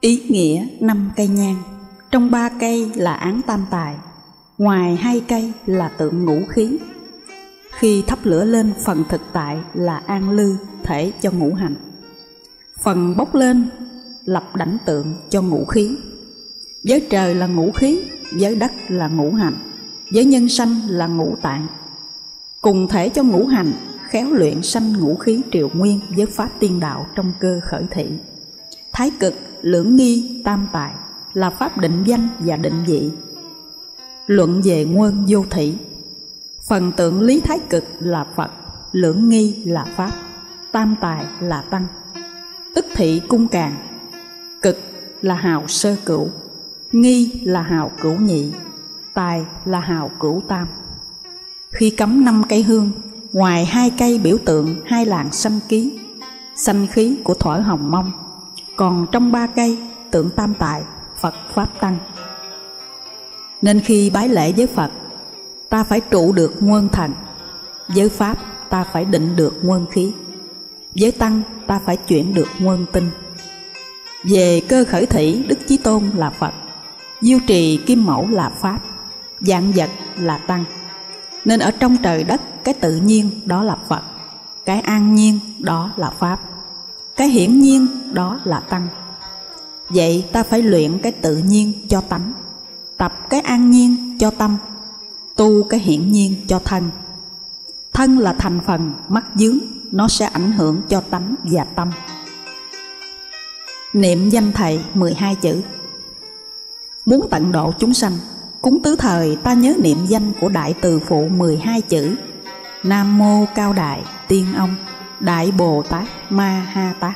Ý nghĩa năm cây nhang. Trong ba cây là án tam tài Ngoài hai cây là tượng ngũ khí. Khi thắp lửa lên phần thực tại là an lư thể cho ngũ hành. Phần bốc lên lập đảnh tượng cho ngũ khí. Giới trời là ngũ khí, giới đất là ngũ hành Giới nhân sanh là ngũ tạng. Cùng thể cho ngũ hành khéo luyện sanh ngũ khí triệu nguyên với pháp tiên đạo trong cơ khởi thị thái cực, lưỡng nghi, tam tài là pháp định danh và định vị. Luận về nguyên vô thị phần tượng lý thái cực là phật, lưỡng nghi là pháp, tam tài là tăng, tức thị cung càng. Cực là hào sơ cửu, nghi là hào cửu nhị, tài là hào cửu tam. Khi cấm năm cây hương, ngoài hai cây biểu tượng hai làng sanh ký, sanh khí của thổi hồng mông còn trong ba cây tượng tam tại phật pháp tăng. Nên khi bái lễ với phật, ta phải trụ được nguyên thành. Với pháp, ta phải định được nguyên khí. Với tăng, ta phải chuyển được nguyên tinh. Về cơ khởi thủy, đức chí tôn là phật. Diêu trì kim mẫu là pháp. Dạng vật là tăng. Nên ở trong trời đất, cái tự nhiên đó là phật. Cái an nhiên đó là pháp cái hiển nhiên đó là tăng. Vậy ta phải luyện cái tự nhiên cho tánh, tập cái an nhiên cho tâm, tu cái hiển nhiên cho thân. Thân là thành phần mắc dướng, nó sẽ ảnh hưởng cho tánh và tâm. Niệm danh thầy 12 chữ. Muốn tận độ chúng sanh, cúng tứ thời ta nhớ niệm danh của đại từ phụ 12 chữ. Nam mô cao đại tiên ông đại bồ tát ma ha tát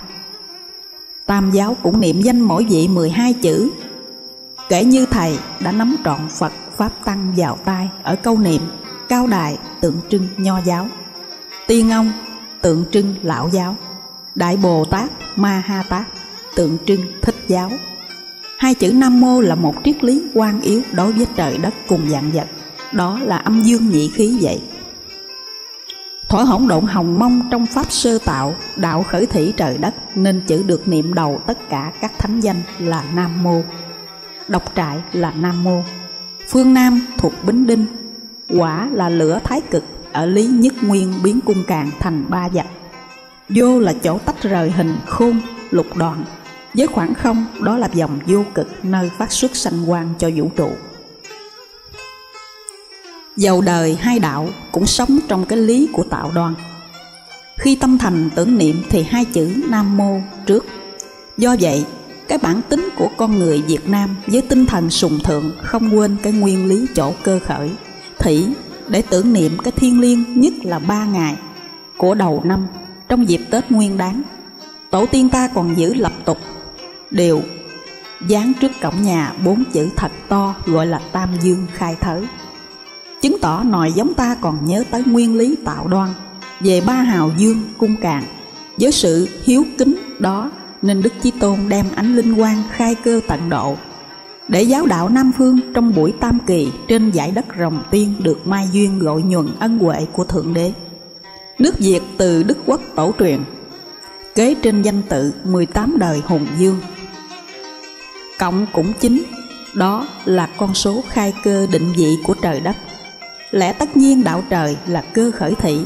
tam giáo cũng niệm danh mỗi vị 12 chữ. Kể như thầy đã nắm trọn phật pháp tăng vào tay ở câu niệm cao đài tượng trưng nho giáo. Tiên ông tượng trưng lão giáo. Đại bồ tát ma ha tát tượng trưng thích giáo. Hai chữ nam mô là một triết lý quan yếu đối với trời đất cùng dạng vật. Đó là âm dương nhị khí vậy khỏi hỗn độn hồng mông trong pháp sơ tạo, đạo khởi thủy trời đất, nên chữ được niệm đầu tất cả các thánh danh là nam mô. Độc trại là nam mô. Phương nam thuộc bính đinh. Quả là lửa thái cực, ở lý nhất nguyên biến cung càng thành ba dặm. Vô là chỗ tách rời hình khôn, lục đoạn. Với khoảng không, đó là dòng vô cực, nơi phát xuất sanh quang cho vũ trụ. Dầu đời hai đạo cũng sống trong cái lý của tạo đoan. Khi tâm thành tưởng niệm thì hai chữ Nam Mô trước. Do vậy, cái bản tính của con người Việt Nam với tinh thần sùng thượng không quên cái nguyên lý chỗ cơ khởi Thủy để tưởng niệm cái thiên liêng nhất là ba ngày của đầu năm trong dịp Tết Nguyên Đán Tổ tiên ta còn giữ lập tục đều dán trước cổng nhà bốn chữ thật to gọi là Tam Dương Khai Thới chứng tỏ nòi giống ta còn nhớ tới nguyên lý tạo đoan, về ba hào dương cung càng. Với sự hiếu kính đó, nên đức chí tôn đem ánh linh quang khai cơ tận độ, để giáo đạo nam phương trong buổi tam kỳ trên giải đất rồng tiên được mai duyên gọi nhuận ân huệ của thượng đế. Nước việt từ đức quốc tổ truyền, kế trên danh tự 18 đời hùng dương. Cộng cũng chính, đó là con số khai cơ định vị của trời đất lẽ tất nhiên đạo trời là cơ khởi thủy,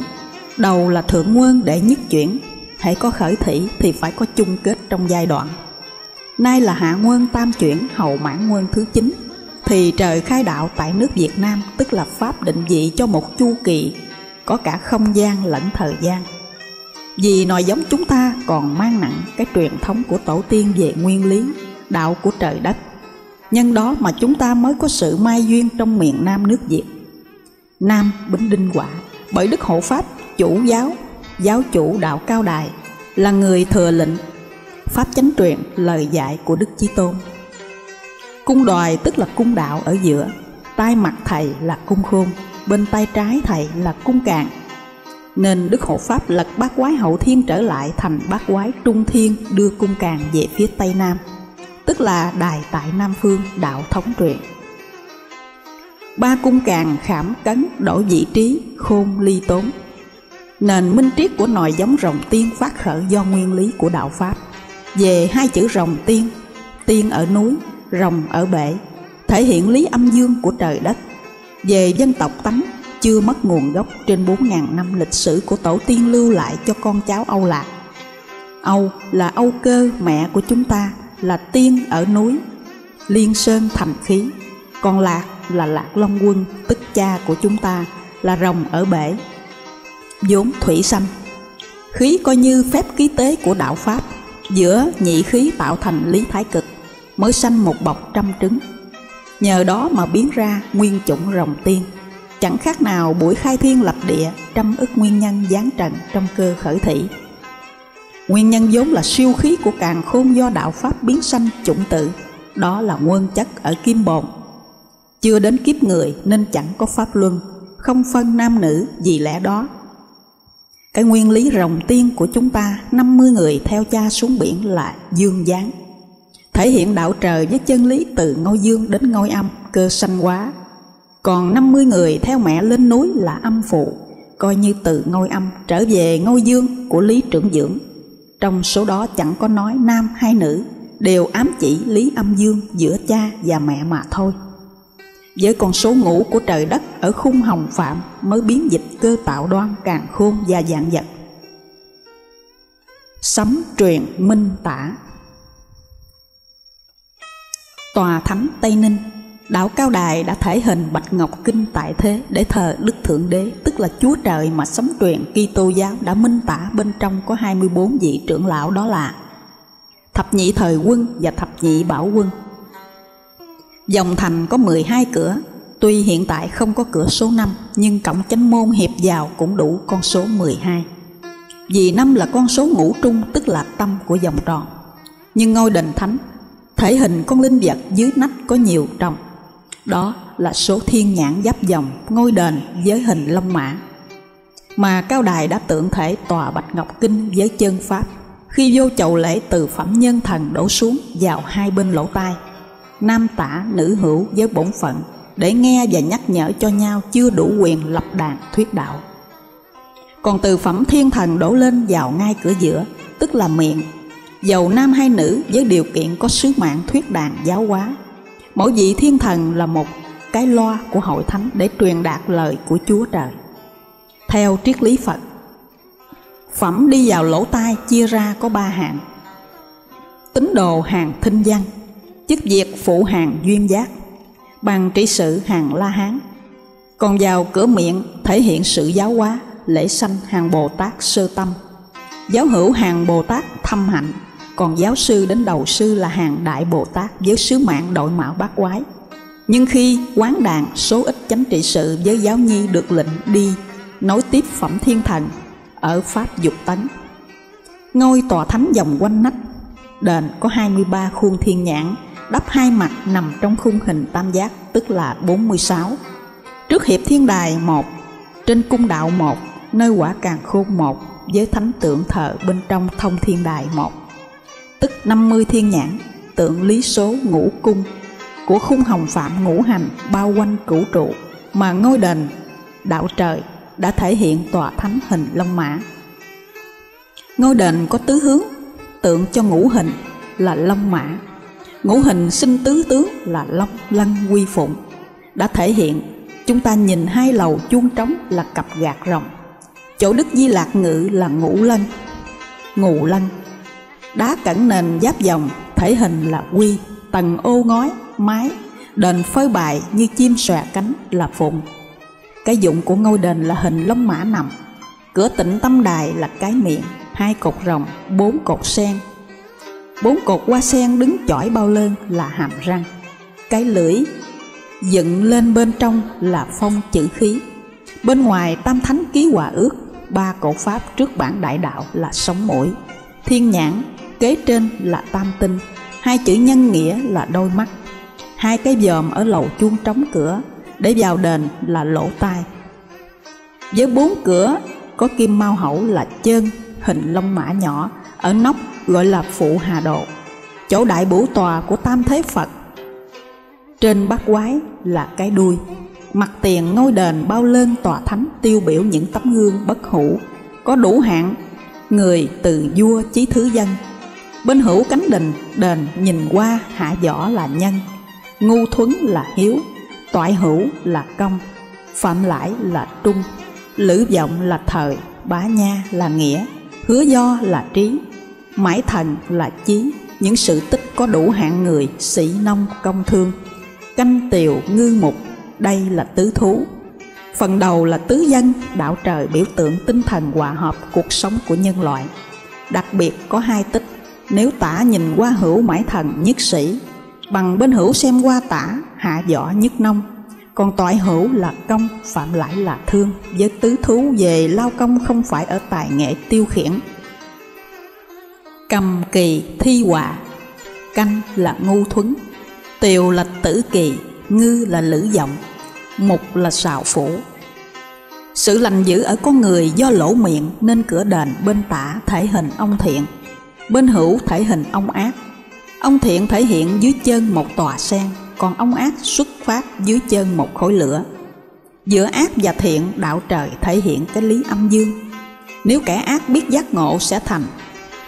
đầu là thượng nguyên để nhất chuyển. Hãy có khởi thủy thì phải có chung kết trong giai đoạn. Nay là hạ nguyên tam chuyển, hậu mãn nguyên thứ chín. Thì trời khai đạo tại nước Việt Nam, tức là pháp định vị cho một chu kỳ, có cả không gian lẫn thời gian. Vì nòi giống chúng ta, còn mang nặng cái truyền thống của tổ tiên về nguyên lý, đạo của trời đất. Nhân đó mà chúng ta mới có sự mai duyên trong miền Nam nước Việt. Nam Bính Đinh Quả bởi Đức Hộ Pháp chủ giáo, giáo chủ đạo Cao Đài là người thừa lệnh Pháp chánh truyền lời dạy của Đức Chí Tôn. Cung đoài tức là cung đạo ở giữa, tay mặt thầy là cung khôn, bên tay trái thầy là cung cạn. Nên Đức Hộ Pháp lật bát quái hậu thiên trở lại thành bát quái trung thiên đưa cung càng về phía Tây Nam, tức là đài tại Nam Phương đạo thống truyền ba cung càng khảm cấn đổi vị trí khôn ly tốn nền minh triết của nòi giống rồng tiên phát khởi do nguyên lý của đạo pháp về hai chữ rồng tiên tiên ở núi, rồng ở bể, thể hiện lý âm dương của trời đất. Về dân tộc tánh, chưa mất nguồn gốc trên 4.000 năm lịch sử của tổ tiên lưu lại cho con cháu Âu Lạc. Âu là Âu cơ mẹ của chúng ta, là tiên ở núi, liên sơn thành khí, còn Lạc là Lạc Long Quân, tức cha của chúng ta, là rồng ở bể. vốn thủy sanh, khí coi như phép ký tế của đạo Pháp, giữa nhị khí tạo thành lý thái cực, mới sanh một bọc trăm trứng. Nhờ đó mà biến ra nguyên chủng rồng tiên, chẳng khác nào buổi khai thiên lập địa trăm ức nguyên nhân giáng trần trong cơ khởi thị. Nguyên nhân vốn là siêu khí của càng khôn do đạo Pháp biến sanh chủng tự, đó là nguyên chất ở kim bồn. Chưa đến kiếp người nên chẳng có Pháp luân, không phân nam nữ vì lẽ đó. Cái nguyên lý rồng tiên của chúng ta 50 người theo cha xuống biển là dương giáng. Thể hiện đạo trời với chân lý từ ngôi dương đến ngôi âm cơ sanh hóa. Còn 50 người theo mẹ lên núi là âm phụ coi như từ ngôi âm trở về ngôi dương của lý trưởng dưỡng. Trong số đó chẳng có nói nam hay nữ đều ám chỉ lý âm dương giữa cha và mẹ mà thôi với con số ngũ của trời đất ở khung hồng phạm mới biến dịch cơ tạo đoan càng khôn và dạng vật sấm truyền minh tả. Tòa thánh tây ninh, đạo cao đài đã thể hình bạch ngọc kinh tại thế để thờ đức thượng đế, tức là chúa trời mà sấm truyền kitô giáo đã minh tả bên trong có 24 vị trưởng lão đó là thập nhị thời quân và thập nhị bảo quân dòng thành có 12 cửa. Tuy hiện tại không có cửa số 5 nhưng cổng chánh môn hiệp vào cũng đủ con số 12 vì năm là con số ngũ trung, tức là tâm của dòng tròn. Nhưng ngôi đền thánh, thể hình con linh vật dưới nách có nhiều trồng. đó là số thiên nhãn giáp dòng, ngôi đền với hình long mã. Mà cao đài đã tượng thể tòa bạch ngọc kinh với chân pháp. Khi vô chầu lễ từ phẩm nhân thần đổ xuống vào hai bên lỗ tai nam tả nữ hữu với bổn phận, để nghe và nhắc nhở cho nhau chưa đủ quyền lập đàn thuyết đạo. Còn từ phẩm thiên thần đổ lên vào ngay cửa giữa, tức là miệng, dầu nam hay nữ với điều kiện có sứ mạng thuyết đàn giáo hóa. Mỗi vị thiên thần là một cái loa của hội thánh để truyền đạt lời của chúa trời. Theo triết lý phật, phẩm đi vào lỗ tai chia ra có ba hạng. Tín đồ hàng thinh văn chức việc phụ hàng duyên giác. Bằng trị sự hàng la hán còn vào cửa miệng thể hiện sự giáo hóa, lễ sanh hàng bồ tát sơ tâm. Giáo hữu hàng bồ tát thâm hạnh, còn giáo sư đến đầu sư là hàng đại bồ tát với sứ mạng đội mạo bát quái. Nhưng khi quán đàn số ít chánh trị sự với giáo nhi được lệnh đi, nối tiếp phẩm thiên thần ở pháp dục tấn ngôi tòa thánh vòng quanh nách, đền có 23 khuôn thiên nhãn đắp hai mặt nằm trong khung hình tam giác, tức là 46 trước hiệp thiên đài một, trên cung đạo một, nơi quả càng khôn một, với thánh tượng thờ bên trong thông thiên đài một. Tức 50 thiên nhãn, tượng lý số ngũ cung. Của khung hồng phạm ngũ hành bao quanh cửu trụ, mà ngôi đền, đạo trời đã thể hiện tòa thánh hình long mã. Ngôi đền có tứ hướng, tượng cho ngũ hình là long mã ngũ hình sinh tứ tướng là long lân quy phụng. Đã thể hiện, chúng ta nhìn hai lầu chuông trống là cặp gạt rồng. Chỗ đức di lạc ngự là ngũ lân ngũ lân đá cẩn nền giáp dòng, thể hình là quy, tầng ô ngói, mái. Đền phơi bài như chim xòe cánh là phụng. Cái dụng của ngôi đền là hình lông mã nằm. Cửa tịnh tâm đài là cái miệng, hai cột rồng, bốn cột sen bốn cột hoa sen đứng chỏi bao lơn là hàm răng. Cái lưỡi dựng lên bên trong là phong chữ khí. Bên ngoài tam thánh ký hòa ước, ba cổ pháp trước bản đại đạo là sống mũi. Thiên nhãn, kế trên là tam tinh. Hai chữ nhân nghĩa là đôi mắt. Hai cái dòm ở lầu chuông trống cửa, để vào đền là lỗ tai. Với bốn cửa, có kim mao hậu là chân hình lông mã nhỏ. Ở nóc gọi là phụ hà độ, chỗ đại bủ tòa của tam thế phật. Trên bát quái là cái đuôi, mặt tiền ngôi đền bao lên tòa thánh tiêu biểu những tấm gương bất hủ, có đủ hạng người từ vua chí thứ dân. Bên hữu cánh đình, đền nhìn qua hạ võ là nhân, Ngu thuấn là hiếu, Toại hữu là công, Phạm lãi là trung, Lữ vọng là thời, Bá nha là nghĩa, Hứa do là trí. Mãi thần là chí. Những sự tích có đủ hạng người, Sĩ nông, công thương. Canh tiều, ngư mục, Đây là tứ thú. Phần đầu là tứ dân Đạo trời biểu tượng tinh thần hòa hợp Cuộc sống của nhân loại. Đặc biệt có hai tích. Nếu tả nhìn qua hữu mãi thần nhất sĩ, Bằng bên hữu xem qua tả, Hạ võ nhất nông. Còn toại hữu là công, phạm lại là thương. Với tứ thú về lao công không phải ở tài nghệ tiêu khiển cầm kỳ thi họa. Canh là ngu thuấn, tiều là tử kỳ, ngư là lữ giọng, mục là sào phủ sự lành dữ ở con người do lỗ miệng nên cửa đền bên tả thể hình ông thiện, bên hữu thể hình ông ác. Ông thiện thể hiện dưới chân một tòa sen, còn ông ác xuất phát dưới chân một khối lửa. Giữa ác và thiện, đạo trời thể hiện cái lý âm dương. Nếu kẻ ác biết giác ngộ sẽ thành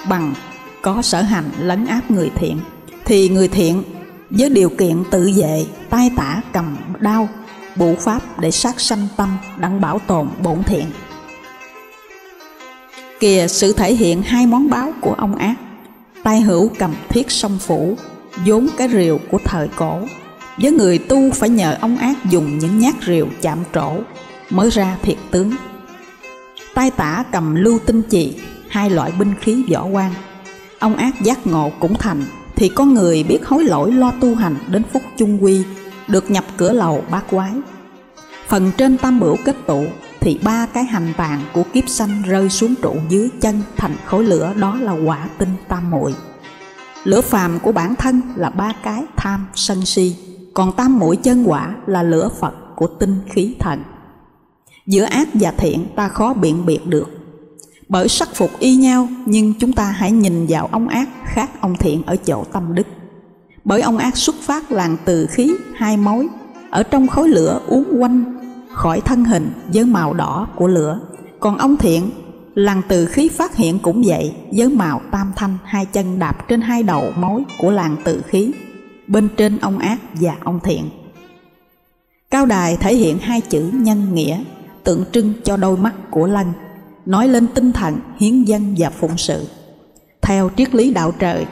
bằng có sở hành lấn áp người thiện, thì người thiện với điều kiện tự vệ tay tả cầm đao bụ pháp để sát sanh tâm đặng bảo tồn bổn thiện. Kìa, sự thể hiện hai món báo của ông ác. Tay hữu cầm thiết song phủ, vốn cái rìu của thời cổ. Với người tu phải nhờ ông ác dùng những nhát rìu chạm trổ mới ra thiệt tướng. Tay tả cầm lưu tinh chì hai loại binh khí võ quan ông ác giác ngộ cũng thành, thì có người biết hối lỗi lo tu hành đến phút chung quy, được nhập cửa lầu bát quái phần trên tam bửu kết tụ, thì ba cái hành vàng của kiếp sanh rơi xuống trụ dưới chân thành khối lửa, đó là quả tinh tam muội lửa phàm của bản thân là ba cái tham sân si, còn tam mũi chân quả là lửa Phật của tinh khí thần. Giữa ác và thiện ta khó biện biệt được. Bởi sắc phục y nhau nhưng chúng ta hãy nhìn vào ông ác khác ông thiện ở chỗ tâm đức. Bởi ông ác xuất phát làng từ khí hai mối ở trong khối lửa uốn quanh khỏi thân hình với màu đỏ của lửa. Còn ông thiện làng từ khí phát hiện cũng vậy với màu tam thanh hai chân đạp trên hai đầu mối của làng từ khí bên trên ông ác và ông thiện. Cao đài thể hiện hai chữ nhân nghĩa, tượng trưng cho đôi mắt của lân, nói lên tinh thần hiến dân và phụng sự. Theo triết lý đạo trời,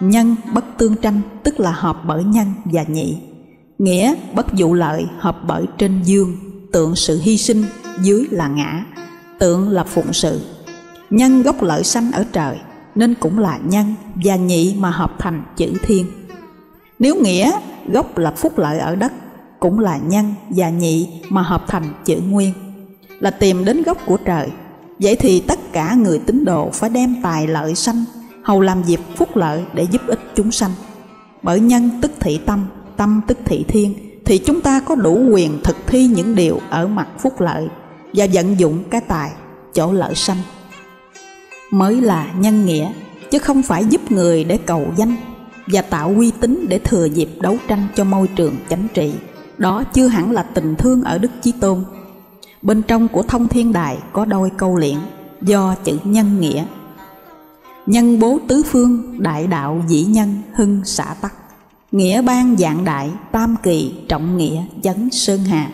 nhân bất tương tranh tức là hợp bởi nhân và nhị. Nghĩa bất dụ lợi hợp bởi trên dương, tượng sự hy sinh, dưới là ngã, tượng là phụng sự. Nhân gốc lợi sanh ở trời, nên cũng là nhân và nhị mà hợp thành chữ thiên. Nếu nghĩa gốc là phúc lợi ở đất cũng là nhân và nhị mà hợp thành chữ nguyên là tìm đến gốc của trời vậy thì tất cả người tín đồ phải đem tài lợi sanh, hầu làm việc phúc lợi để giúp ích chúng sanh bởi nhân tức thị tâm tâm tức thị thiên, thì chúng ta có đủ quyền thực thi những điều ở mặt phúc lợi và vận dụng cái tài, chỗ lợi sanh mới là nhân nghĩa, chứ không phải giúp người để cầu danh và tạo uy tín để thừa dịp đấu tranh cho môi trường chánh trị. Đó chưa hẳn là tình thương ở Đức Chí Tôn. Bên trong của thông thiên đài có đôi câu liễn do chữ nhân nghĩa. Nhân bố tứ phương, đại đạo dĩ nhân, hưng xã tắc. Nghĩa ban dạng đại, tam kỳ, trọng nghĩa, chấn sơn hà.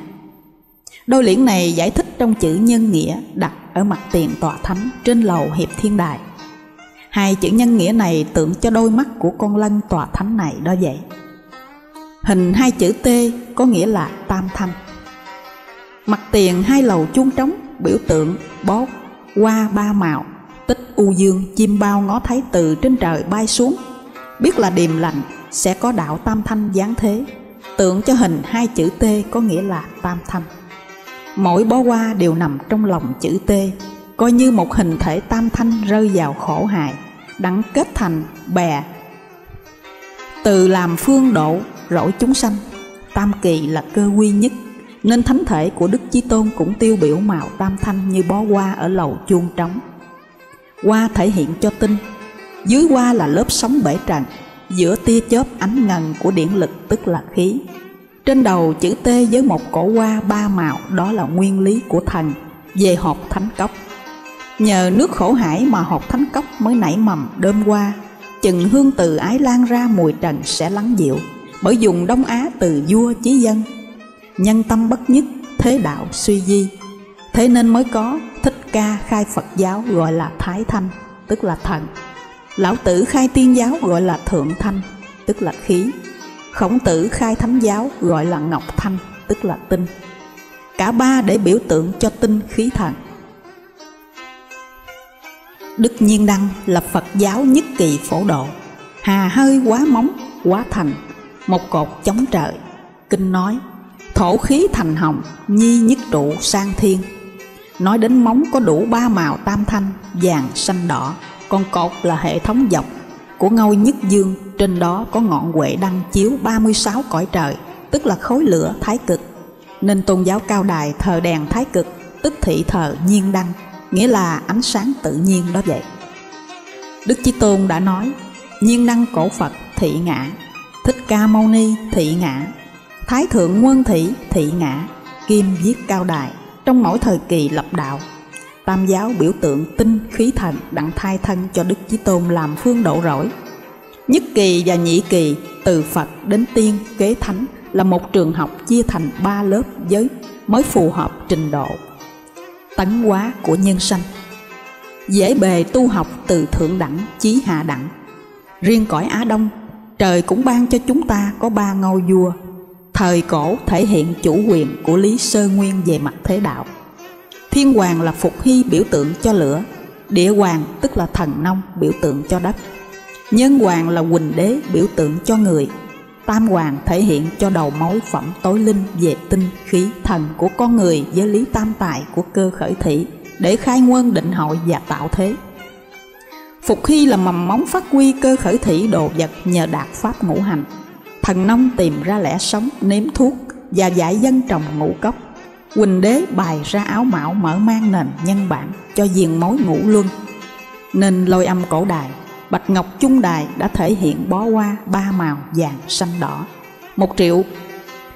Đôi liễn này giải thích trong chữ nhân nghĩa đặt ở mặt tiền tòa thánh trên lầu hiệp thiên đài Hai chữ nhân nghĩa này tượng cho đôi mắt của con lân tòa thánh này đó vậy. Hình hai chữ T có nghĩa là tam thanh. Mặt tiền hai lầu chuông trống, biểu tượng bó qua ba màu. Tích u dương, chim bao ngó thấy từ trên trời bay xuống. Biết là điềm lành, sẽ có đạo tam thanh giáng thế. Tượng cho hình hai chữ T có nghĩa là tam thanh. Mỗi bó hoa đều nằm trong lòng chữ T, coi như một hình thể tam thanh rơi vào khổ hại, đặng kết thành bè. Từ làm phương độ rỗi chúng sanh, tam kỳ là cơ quy nhất nên thánh thể của đức chí tôn cũng tiêu biểu màu tam thanh như bó hoa ở lầu chuông trống. Hoa thể hiện cho tinh dưới hoa là lớp sóng bể trần giữa tia chớp ánh ngần của điện lực tức là khí. Trên đầu chữ T với một cổ hoa ba màu, đó là nguyên lý của thần, về hộp thánh cốc. Nhờ nước khổ hải mà hộp thánh cốc mới nảy mầm đơm qua chừng hương từ ái lan ra mùi trần sẽ lắng dịu, bởi dùng đông á từ vua chí dân nhân tâm bất nhất, thế đạo suy di. Thế nên mới có thích ca khai phật giáo gọi là thái thanh, tức là thần. Lão tử khai tiên giáo gọi là thượng thanh, tức là khí. Khổng tử khai thánh giáo gọi là ngọc thanh, tức là tinh. Cả ba để biểu tượng cho tinh khí thần. Đức nhiên đăng là phật giáo nhất kỳ phổ độ. Hà hơi quá móng, quá thành. Một cột chống trời. Kinh nói thổ khí thành hồng, nhi nhất trụ sang thiên. Nói đến móng có đủ ba màu tam thanh, vàng, xanh, đỏ. Còn cột là hệ thống dọc của ngôi nhất dương. Trên đó có ngọn huệ đăng chiếu 36 cõi trời, tức là khối lửa thái cực. Nên tôn giáo cao đài thờ đèn thái cực, tức thị thờ nhiên đăng, nghĩa là ánh sáng tự nhiên đó vậy. Đức chí tôn đã nói, nhiên đăng cổ phật thị ngã, thích ca mâu ni thị ngã thái thượng quân thị thị ngã, kim viết cao đài. Trong mỗi thời kỳ lập đạo, tam giáo biểu tượng tinh khí thần đặng thai thân cho đức chí tôn làm phương độ rỗi. Nhất kỳ và nhị kỳ, từ phật đến tiên, kế thánh, là một trường học chia thành ba lớp giới mới phù hợp trình độ, tấn hóa của nhân sanh. Dễ bề tu học từ thượng đẳng, chí hạ đẳng. Riêng cõi á đông, trời cũng ban cho chúng ta có ba ngôi vua thời cổ thể hiện chủ quyền của lý sơ nguyên về mặt thế đạo. Thiên hoàng là phục hy biểu tượng cho lửa, địa hoàng tức là thần nông biểu tượng cho đất. Nhân hoàng là quỳnh đế biểu tượng cho người. Tam hoàng thể hiện cho đầu mối phẩm tối linh về tinh khí thần của con người với lý tam tài của cơ khởi thị để khai nguyên định hội và tạo thế. Phục hy là mầm móng phát huy cơ khởi thị đồ vật nhờ đạt pháp ngũ hành thần nông tìm ra lẽ sống nếm thuốc và dạy dân trồng ngũ cốc. Quỳnh đế bày ra áo mão mở mang nền nhân bản cho diền mối ngũ luân. Nên lôi âm cổ đài, bạch ngọc trung đài đã thể hiện bó hoa ba màu vàng xanh đỏ. Một triệu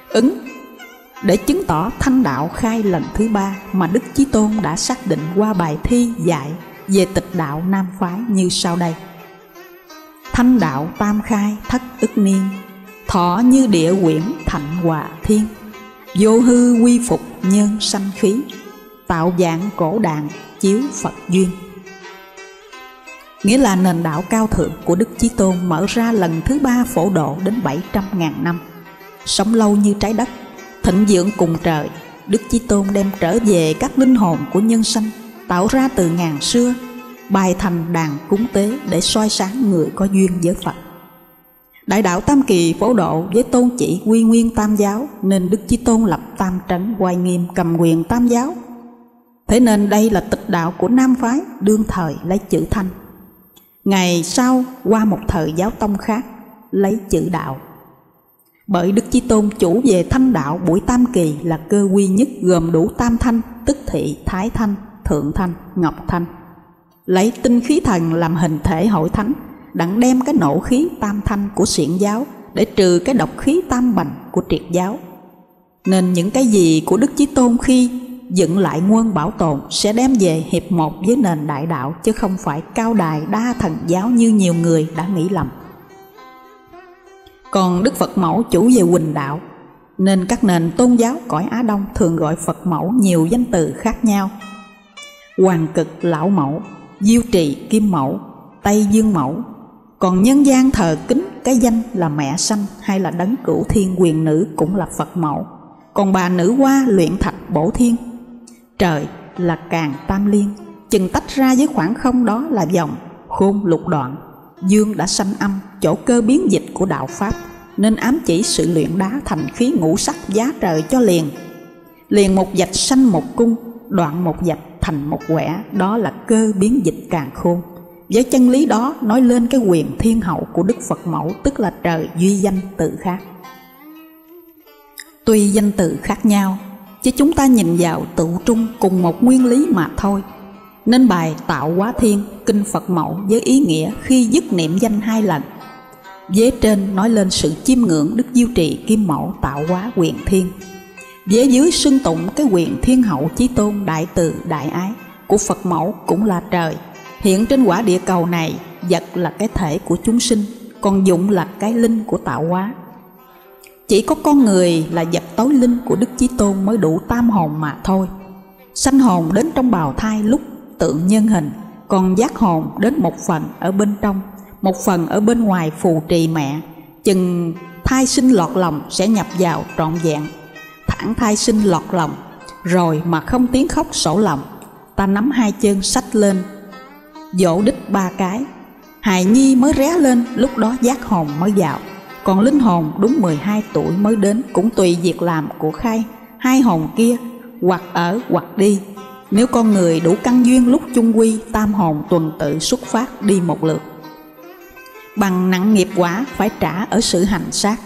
ứng để chứng tỏ thanh đạo khai lần thứ ba mà Đức Chí Tôn đã xác định qua bài thi dạy về tịch đạo Nam Phái như sau đây. Thanh đạo tam khai thất ức niên, thọ như địa quyển thạnh hòa thiên, vô hư quy phục nhân sanh khí tạo dạng cổ đàn chiếu phật duyên. Nghĩa là nền đạo cao thượng của đức chí tôn mở ra lần thứ ba phổ độ đến 700 ngàn năm. Sống lâu như trái đất thịnh dưỡng cùng trời đức chí tôn đem trở về các linh hồn của nhân sanh tạo ra từ ngàn xưa bài thành đàn cúng tế để soi sáng người có duyên với phật. Đại đạo Tam Kỳ phổ độ với tôn chỉ quy nguyên tam giáo nên Đức Chí Tôn lập tam trấn hoài nghiêm cầm quyền tam giáo. Thế nên đây là tịch đạo của Nam Phái đương thời lấy chữ thanh. Ngày sau qua một thời giáo tông khác lấy chữ đạo. Bởi Đức Chí Tôn chủ về thanh đạo buổi tam kỳ là cơ quy nhất gồm đủ tam thanh, tức thị, thái thanh, thượng thanh, ngọc thanh. Lấy tinh khí thần làm hình thể hội thánh đặng đem cái nộ khí tam thanh của xiển giáo để trừ cái độc khí tam bành của triệt giáo. Nên những cái gì của đức chí tôn khi dựng lại nguồn bảo tồn sẽ đem về hiệp một với nền đại đạo, chứ không phải cao đài đa thần giáo như nhiều người đã nghĩ lầm. Còn đức phật mẫu chủ về quỳnh đạo, nên các nền tôn giáo cõi á đông thường gọi phật mẫu nhiều danh từ khác nhau. Hoàng cực lão mẫu, diêu trì kim mẫu, tây dương mẫu còn nhân gian thờ kính cái danh là mẹ sanh hay là đấng cửu thiên quyền nữ cũng là Phật mẫu. Còn bà nữ hoa luyện thạch bổ thiên. Trời là càng tam liên, chừng tách ra với khoảng không đó là dòng khôn lục đoạn. Dương đã sanh âm, chỗ cơ biến dịch của đạo Pháp, nên ám chỉ sự luyện đá thành khí ngũ sắc giá trời cho liền. Liền một dạch sanh một cung, đoạn một dạch thành một quẻ, đó là cơ biến dịch càng khôn với chân lý đó nói lên cái quyền thiên hậu của Đức Phật Mẫu tức là trời duy danh tự khác. Tuy danh tự khác nhau, chứ chúng ta nhìn vào tự trung cùng một nguyên lý mà thôi. Nên bài Tạo Hóa Thiên, Kinh Phật Mẫu với ý nghĩa khi dứt niệm danh hai lần. Vế trên nói lên sự chiêm ngưỡng Đức Diêu Trì Kim Mẫu tạo hóa quyền thiên. Vế dưới xưng tụng cái quyền thiên hậu chí tôn đại từ đại ái của Phật Mẫu cũng là trời hiện trên quả địa cầu này, vật là cái thể của chúng sinh, còn dụng là cái linh của tạo hóa. Chỉ có con người là vật tối linh của đức chí tôn mới đủ tam hồn mà thôi. Sanh hồn đến trong bào thai lúc tượng nhân hình, còn giác hồn đến một phần ở bên trong, một phần ở bên ngoài phù trì mẹ. Chừng thai sinh lọt lòng sẽ nhập vào trọn vẹn. Thẳng thai sinh lọt lòng, rồi mà không tiếng khóc sổ lòng, ta nắm hai chân sách lên dỗ đích ba cái. Hài nhi mới ré lên, lúc đó giác hồn mới vào còn linh hồn đúng 12 tuổi mới đến, cũng tùy việc làm của khai. Hai hồn kia, hoặc ở hoặc đi. Nếu con người đủ căn duyên lúc chung quy, tam hồn tuần tự xuất phát đi một lượt. Bằng nặng nghiệp quả, phải trả ở sự hành sát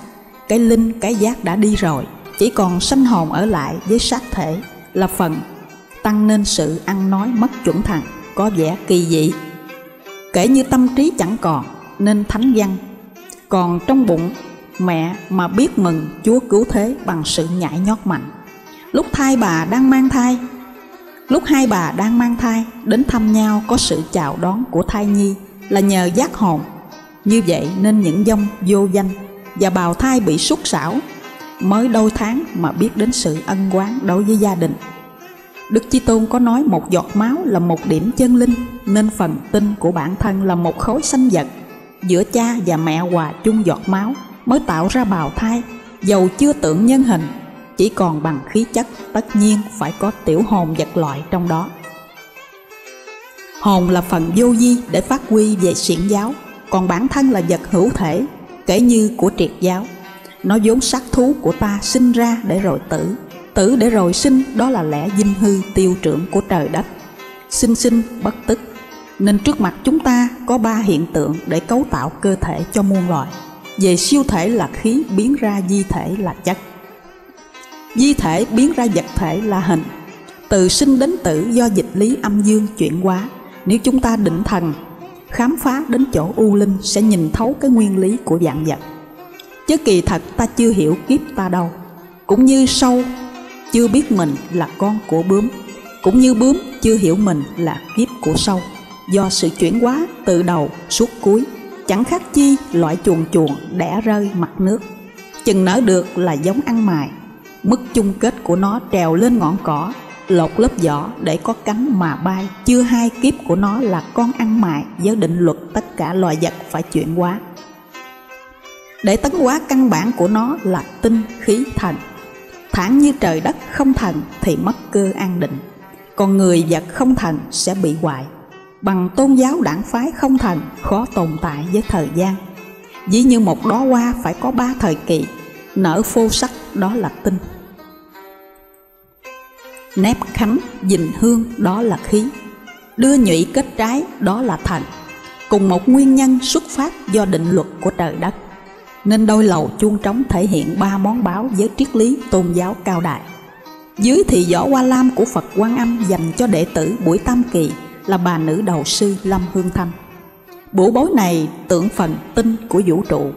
cái linh, cái giác đã đi rồi. Chỉ còn sanh hồn ở lại với xác thể là phần. Tăng nên sự ăn nói mất chuẩn thằng có vẻ kỳ dị. Kể như tâm trí chẳng còn, nên thánh văn. Còn trong bụng, mẹ mà biết mừng, chúa cứu thế bằng sự nhảy nhót mạnh. Lúc thai bà đang mang thai, lúc hai bà đang mang thai, đến thăm nhau có sự chào đón của thai nhi là nhờ giác hồn. Như vậy nên những dông vô danh và bào thai bị sút sảo mới đôi tháng mà biết đến sự ân quán đối với gia đình. Đức chí Tôn có nói một giọt máu là một điểm chân linh, nên phần tinh của bản thân là một khối sanh vật. Giữa cha và mẹ hòa chung giọt máu mới tạo ra bào thai dầu chưa tượng nhân hình. Chỉ còn bằng khí chất, tất nhiên phải có tiểu hồn vật loại trong đó. Hồn là phần vô di để phát huy về xiển giáo, còn bản thân là vật hữu thể, kể như của triệt giáo. Nó vốn sắc thú của ta sinh ra để rồi tử tử để rồi sinh, đó là lẽ dinh hư tiêu trưởng của trời đất. Sinh sinh bất tức, nên trước mặt chúng ta có ba hiện tượng để cấu tạo cơ thể cho muôn loài. Về siêu thể là khí biến ra di thể là chất. Di thể biến ra vật thể là hình. Từ sinh đến tử do dịch lý âm dương chuyển hóa. Nếu chúng ta định thần, khám phá đến chỗ u linh sẽ nhìn thấu cái nguyên lý của dạng vật. Chứ kỳ thật ta chưa hiểu kiếp ta đâu. Cũng như sâu chưa biết mình là con của bướm, cũng như bướm chưa hiểu mình là kiếp của sâu. Do sự chuyển hóa từ đầu suốt cuối, chẳng khác chi loại chuồn chuồn đẻ rơi mặt nước. Chừng nở được là giống ăn mài. Mức chung kết của nó trèo lên ngọn cỏ, lột lớp vỏ để có cánh mà bay. Chưa hai kiếp của nó là con ăn mài với định luật tất cả loài vật phải chuyển hóa. Để tấn hóa căn bản của nó là tinh, khí, thần thẳng như trời đất không thần thì mất cơ an định. Còn người vật không thần sẽ bị hoại. Bằng tôn giáo đảng phái không thần khó tồn tại với thời gian. Dĩ như một đóa hoa phải có ba thời kỳ, nở phô sắc đó là tinh. Nếp khánh, dình hương đó là khí. Đưa nhụy kết trái đó là thành. cùng một nguyên nhân xuất phát do định luật của trời đất nên đôi lầu chuông trống thể hiện ba món báo với triết lý tôn giáo cao đại. Dưới thì võ hoa lam của phật quan âm dành cho đệ tử buổi tam kỳ là bà nữ đầu sư lâm hương thanh. Bổ bối này tượng phần tinh của vũ trụ.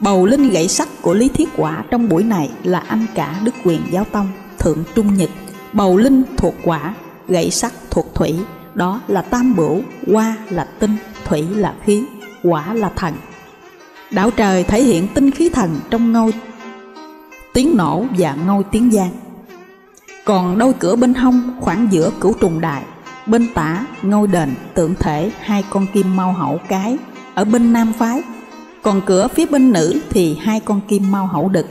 Bầu linh gậy sắt của lý thiết quả trong buổi này là anh cả đức quyền giáo tông, thượng trung Nhật. bầu linh thuộc quả gậy sắt thuộc thủy. Đó là tam bửu, hoa là tinh, thủy là khí, quả là thần. Đạo trời thể hiện tinh khí thần trong ngôi tiếng nổ và ngôi tiếng giang. Còn đôi cửa bên hông khoảng giữa cửu trùng đại, bên tả ngôi đền tượng thể hai con kim mau hậu cái ở bên nam phái. Còn cửa phía bên nữ thì hai con kim mau hậu đực.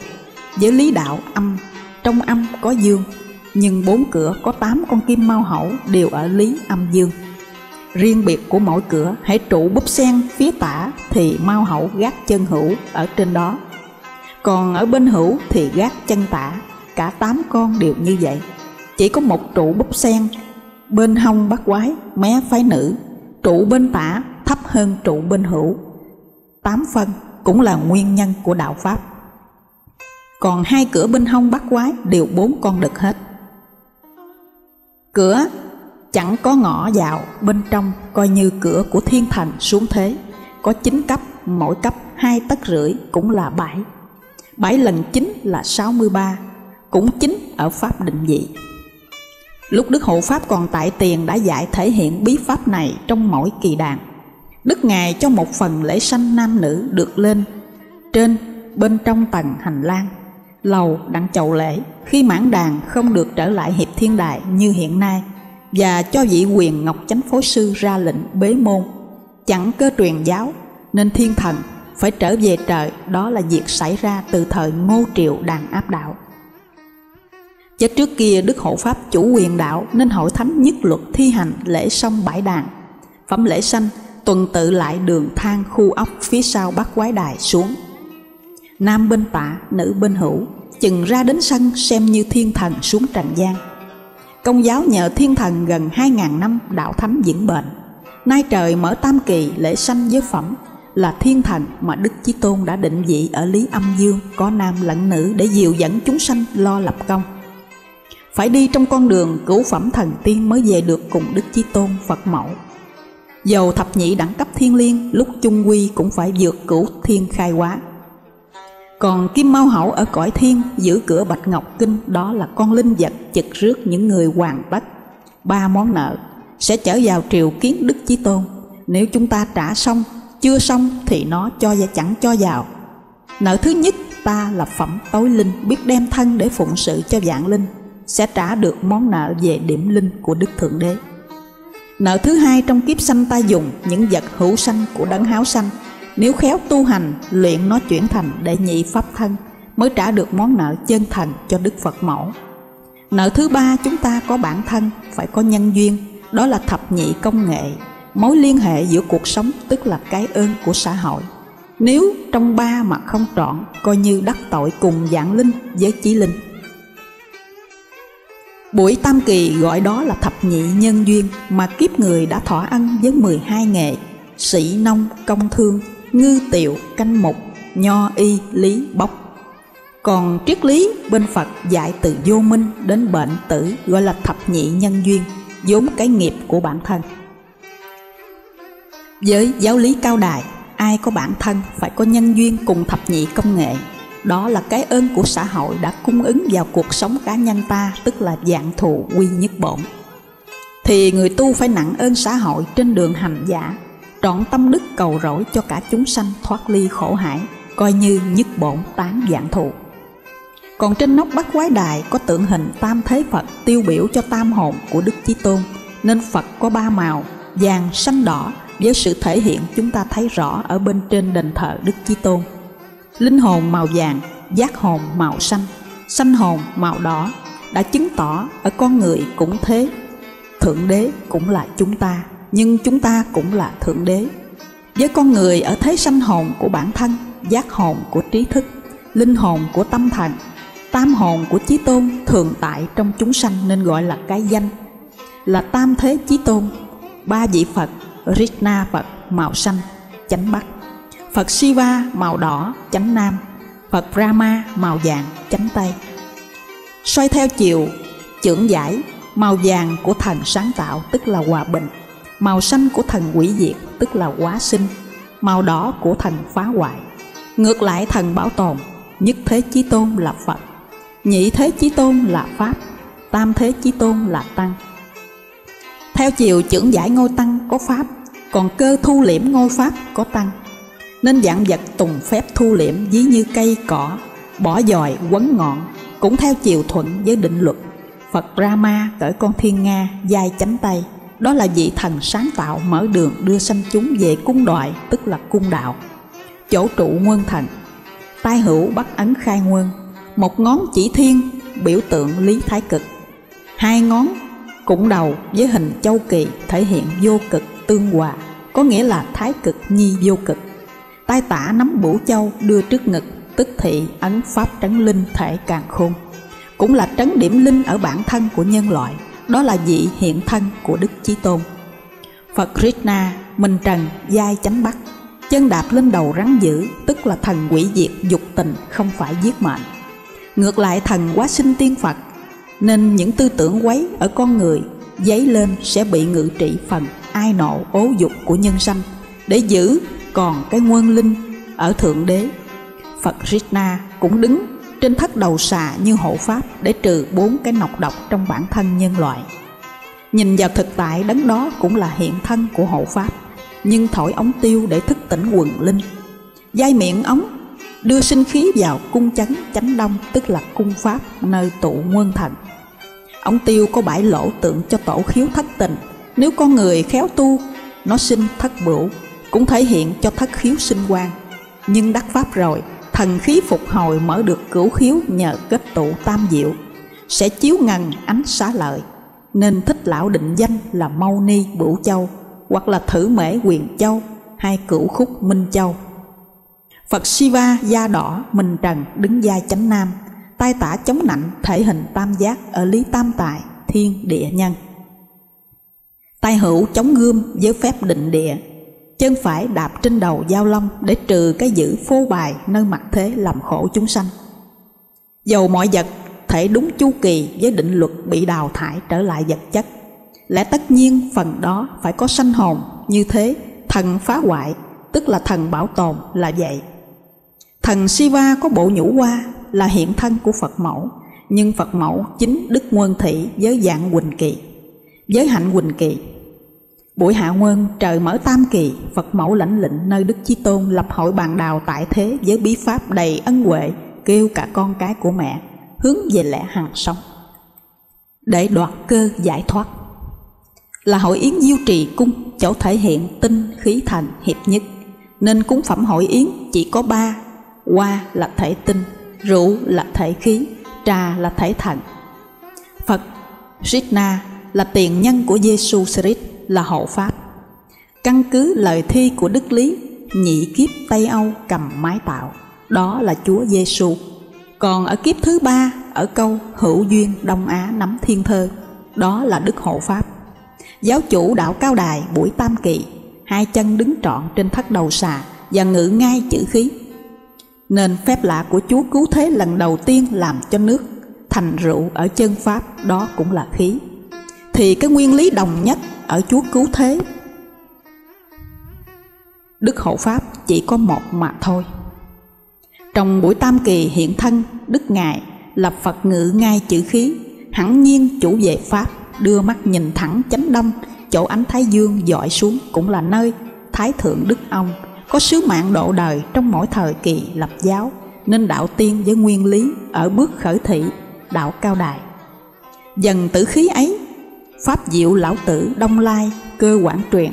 Với lý đạo âm, trong âm có dương, nhưng bốn cửa có tám con kim mau hậu đều ở lý âm dương. Riêng biệt của mỗi cửa hãy trụ búp sen phía tả thì mau hậu gác chân hữu ở trên đó. Còn ở bên hữu thì gác chân tả, cả tám con đều như vậy. Chỉ có một trụ búp sen, bên hông bắt quái, mé phái nữ, trụ bên tả thấp hơn trụ bên hữu. Tám phân cũng là nguyên nhân của đạo Pháp. Còn hai cửa bên hông bắt quái đều bốn con đực hết. Cửa chẳng có ngõ vào bên trong coi như cửa của thiên thành xuống thế. Có chín cấp, mỗi cấp hai tấc rưỡi cũng là bảy. Bảy lần chín là sáu mươi ba, cũng chính ở pháp định vị. Lúc đức hộ pháp còn tại tiền đã dạy thể hiện bí pháp này trong mỗi kỳ đàn. Đức Ngài cho một phần lễ sanh nam nữ được lên. Trên, bên trong tầng hành lang, lầu đặng chầu lễ. Khi mãn đàn không được trở lại hiệp thiên đại như hiện nay và cho vị quyền ngọc chánh phối sư ra lệnh bế môn. Chẳng cơ truyền giáo, nên thiên thần phải trở về trời, đó là việc xảy ra từ thời ngô triệu đàn áp đạo. Chết trước kia đức hộ pháp chủ quyền đạo nên hội thánh nhất luật thi hành lễ sông bãi đàn. Phẩm lễ sanh, tuần tự lại đường thang khu ốc phía sau bắc quái đài xuống. Nam bên tả, nữ bên hữu, chừng ra đến sân xem như thiên thần xuống trần gian công giáo nhờ thiên thần gần hai ngàn năm đạo thánh diễn bệnh. nay trời mở tam kỳ lễ sanh giới phẩm, là thiên thần mà đức chí tôn đã định vị ở lý âm dương có nam lẫn nữ để dìu dẫn chúng sanh lo lập công. Phải đi trong con đường cứu phẩm thần tiên mới về được cùng đức chí tôn phật mẫu. Dầu thập nhị đẳng cấp thiên liêng, lúc chung quy cũng phải vượt cửu thiên khai hóa còn Kim Mao Hậu ở cõi thiên giữ cửa Bạch Ngọc Kinh đó là con linh vật chực rước những người hoàn bách ba món nợ sẽ trở vào triều kiến Đức Chí Tôn. Nếu chúng ta trả xong, chưa xong thì nó cho và chẳng cho vào. Nợ thứ nhất ta là phẩm tối linh biết đem thân để phụng sự cho vạn linh sẽ trả được món nợ về điểm linh của Đức Thượng Đế. Nợ thứ hai trong kiếp sanh ta dùng những vật hữu sanh của đấng háo sanh nếu khéo tu hành, luyện nó chuyển thành đệ nhị pháp thân mới trả được món nợ chân thành cho Đức Phật mẫu. Nợ thứ ba chúng ta có bản thân, phải có nhân duyên, đó là thập nhị công nghệ, mối liên hệ giữa cuộc sống tức là cái ơn của xã hội. Nếu trong ba mà không trọn, coi như đắc tội cùng dạng linh với chí linh. Buổi tam kỳ gọi đó là thập nhị nhân duyên mà kiếp người đã thỏa ân với 12 nghề, sĩ nông, công thương, ngư tiệu, canh mục, nho, y, lý bốc còn triết lý, bên phật dạy từ vô minh đến bệnh tử, gọi là thập nhị nhân duyên, vốn cái nghiệp của bản thân. Với giáo lý cao đài, ai có bản thân phải có nhân duyên cùng thập nhị công nghệ. Đó là cái ơn của xã hội đã cung ứng vào cuộc sống cá nhân ta, tức là dạng thù quy nhất bổn. Thì người tu phải nặng ơn xã hội trên đường hành giả trọn tâm đức cầu rỗi cho cả chúng sanh thoát ly khổ hải coi như nhất bổn tán dạng thù còn trên nóc bắc quái đài có tượng hình tam thế phật tiêu biểu cho tam hồn của đức chí tôn, nên phật có ba màu, vàng, xanh, đỏ, với sự thể hiện chúng ta thấy rõ ở bên trên đền thờ đức chí tôn. Linh hồn màu vàng, giác hồn màu xanh, sanh hồn màu đỏ đã chứng tỏ ở con người cũng thế, thượng đế cũng là chúng ta nhưng chúng ta cũng là thượng đế. Với con người ở thế sanh hồn của bản thân, giác hồn của trí thức, linh hồn của tâm thần tam hồn của chí tôn thường tại trong chúng sanh nên gọi là cái danh. Là tam thế chí tôn, ba vị phật rishna Phật màu xanh chánh bắc. Phật Shiva, màu đỏ, chánh nam. Phật Brahma, màu vàng, chánh tây. Xoay theo chiều trưởng giải, màu vàng của thần sáng tạo tức là hòa bình màu xanh của thần quỷ diệt, tức là quá sinh. Màu đỏ của thần phá hoại. Ngược lại thần bảo tồn, nhất thế chí tôn là phật. Nhị thế chí tôn là pháp. Tam thế chí tôn là tăng. Theo chiều trưởng giải ngôi tăng có pháp, còn cơ thu liễm ngôi pháp có tăng. Nên dạng vật tùng phép thu liễm dí như cây, cỏ, bỏ dòi, quấn ngọn, cũng theo chiều thuận với định luật. Phật rama cởi con thiên nga dài chánh tay đó là vị thần sáng tạo mở đường đưa sanh chúng về cung đoại, tức là cung đạo. Chỗ trụ nguyên thần tai hữu bắt ấn khai nguyên một ngón chỉ thiên, biểu tượng lý thái cực. Hai ngón, cũng đầu với hình châu kỳ thể hiện vô cực tương hòa, có nghĩa là thái cực nhi vô cực. Tay tả nắm bửu châu đưa trước ngực, tức thị ấn pháp trấn linh thể càng khôn, cũng là trấn điểm linh ở bản thân của nhân loại đó là vị hiện thân của Đức Chí Tôn. Phật Krishna, Minh Trần, giai chánh bắc, chân đạp lên đầu rắn dữ, tức là thần quỷ diệt dục tình không phải giết mệnh. Ngược lại thần quá sinh tiên Phật, nên những tư tưởng quấy ở con người dấy lên sẽ bị ngự trị phần ai nộ ố dục của nhân sanh để giữ còn cái nguyên linh ở thượng đế. Phật Krishna cũng đứng trên thất đầu xà như hộ pháp để trừ bốn cái nọc độc trong bản thân nhân loại. Nhìn vào thực tại đấng đó cũng là hiện thân của hộ pháp, nhưng thổi ống tiêu để thức tỉnh quần linh. Dai miệng ống đưa sinh khí vào cung chấn chánh đông tức là cung pháp nơi tụ nguyên thần. Ống tiêu có bãi lỗ tượng cho tổ khiếu thất tình. Nếu con người khéo tu nó sinh thất bửu cũng thể hiện cho thất khiếu sinh quan nhưng đắc pháp rồi thần khí phục hồi mở được cửu khiếu nhờ kết tụ tam diệu sẽ chiếu ngần ánh xá lợi nên thích lão định danh là Mâu Ni Bửu Châu hoặc là Thử Mễ Quyền Châu hay Cửu Khúc Minh Châu. Phật Shiva da đỏ minh trần đứng vai chánh nam, tay tả chống nạnh thể hình tam giác ở lý tam tài thiên địa nhân. Tay hữu chống gươm với phép định địa, chân phải đạp trên đầu giao long để trừ cái dữ phô bài nơi mặt thế làm khổ chúng sanh. Dầu mọi vật thể đúng chu kỳ với định luật bị đào thải trở lại vật chất, lẽ tất nhiên phần đó phải có sanh hồn như thế, thần phá hoại, tức là thần bảo tồn là vậy thần Siva có bộ nhũ hoa là hiện thân của Phật mẫu, nhưng Phật mẫu chính Đức Nguyên Thị với dạng Quỳnh Kỳ với hạnh Quỳnh Kỳ Buổi hạ nguyên trời mở tam kỳ, Phật mẫu lãnh lệnh nơi Đức Chí Tôn lập hội bàn đào tại thế với bí pháp đầy ân huệ, kêu cả con cái của mẹ hướng về lẽ hằng sống. Để đoạt cơ giải thoát. Là hội yến diêu trì cung, chỗ thể hiện tinh khí thành hiệp nhất. Nên cúng phẩm hội yến chỉ có ba, hoa là thể tinh, rượu là thể khí, trà là thể thần phật Krishna là tiền nhân của Giêsu Christ là hộ pháp. Căn cứ lời thi của đức lý, nhị kiếp tây âu cầm mái tạo, đó là chúa Giêsu còn ở kiếp thứ ba, ở câu hữu duyên Đông Á nắm thiên thơ, đó là Đức Hộ Pháp. Giáo chủ đạo Cao Đài buổi tam kỳ hai chân đứng trọn trên thất đầu xà và ngự ngay chữ khí. Nên phép lạ của Chúa cứu thế lần đầu tiên làm cho nước, thành rượu ở chân Pháp, đó cũng là khí thì cái nguyên lý đồng nhất ở Chúa cứu thế Đức Hộ Pháp chỉ có một mà thôi trong buổi tam kỳ hiện thân, Đức Ngài lập Phật ngự ngay chữ khí, hẳn nhiên chủ về Pháp, đưa mắt nhìn thẳng chánh đông, chỗ ánh Thái Dương dọi xuống cũng là nơi Thái Thượng Đức ông có sứ mạng độ đời trong mỗi thời kỳ lập giáo, nên đạo tiên với nguyên lý ở bước khởi thị, đạo cao đài. Dần tử khí ấy, Pháp diệu lão tử Đông Lai, cơ quản truyền,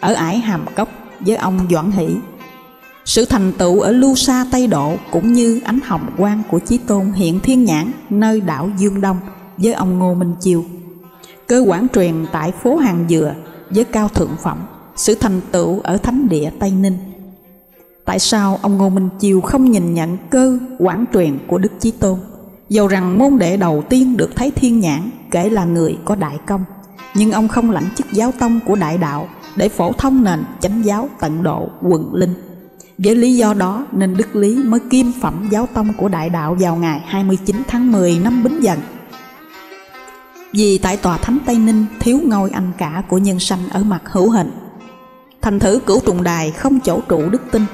ở ải hàm cốc với ông Doãn Hỷ sự thành tựu ở lưu sa Tây Độ cũng như ánh hồng quang của Chí Tôn hiện thiên nhãn nơi đảo Dương Đông với ông Ngô Minh Chiêu. Cơ quản truyền tại phố Hàng Dừa với cao thượng phẩm, sự thành tựu ở thánh địa Tây Ninh. Tại sao ông Ngô Minh Chiêu không nhìn nhận cơ quản truyền của Đức Chí Tôn? Dầu rằng môn đệ đầu tiên được thấy thiên nhãn kể là người có đại công, nhưng ông không lãnh chức giáo tông của đại đạo để phổ thông nền chánh giáo tận độ quần linh với lý do đó nên Đức Lý mới kiêm phẩm giáo tông của đại đạo vào ngày 29 tháng 10 năm Bính Dần. Vì tại tòa Thánh Tây Ninh thiếu ngôi anh cả của nhân sanh ở mặt hữu hình. Thành thử cửu trùng đài không chỗ trụ đức tinh,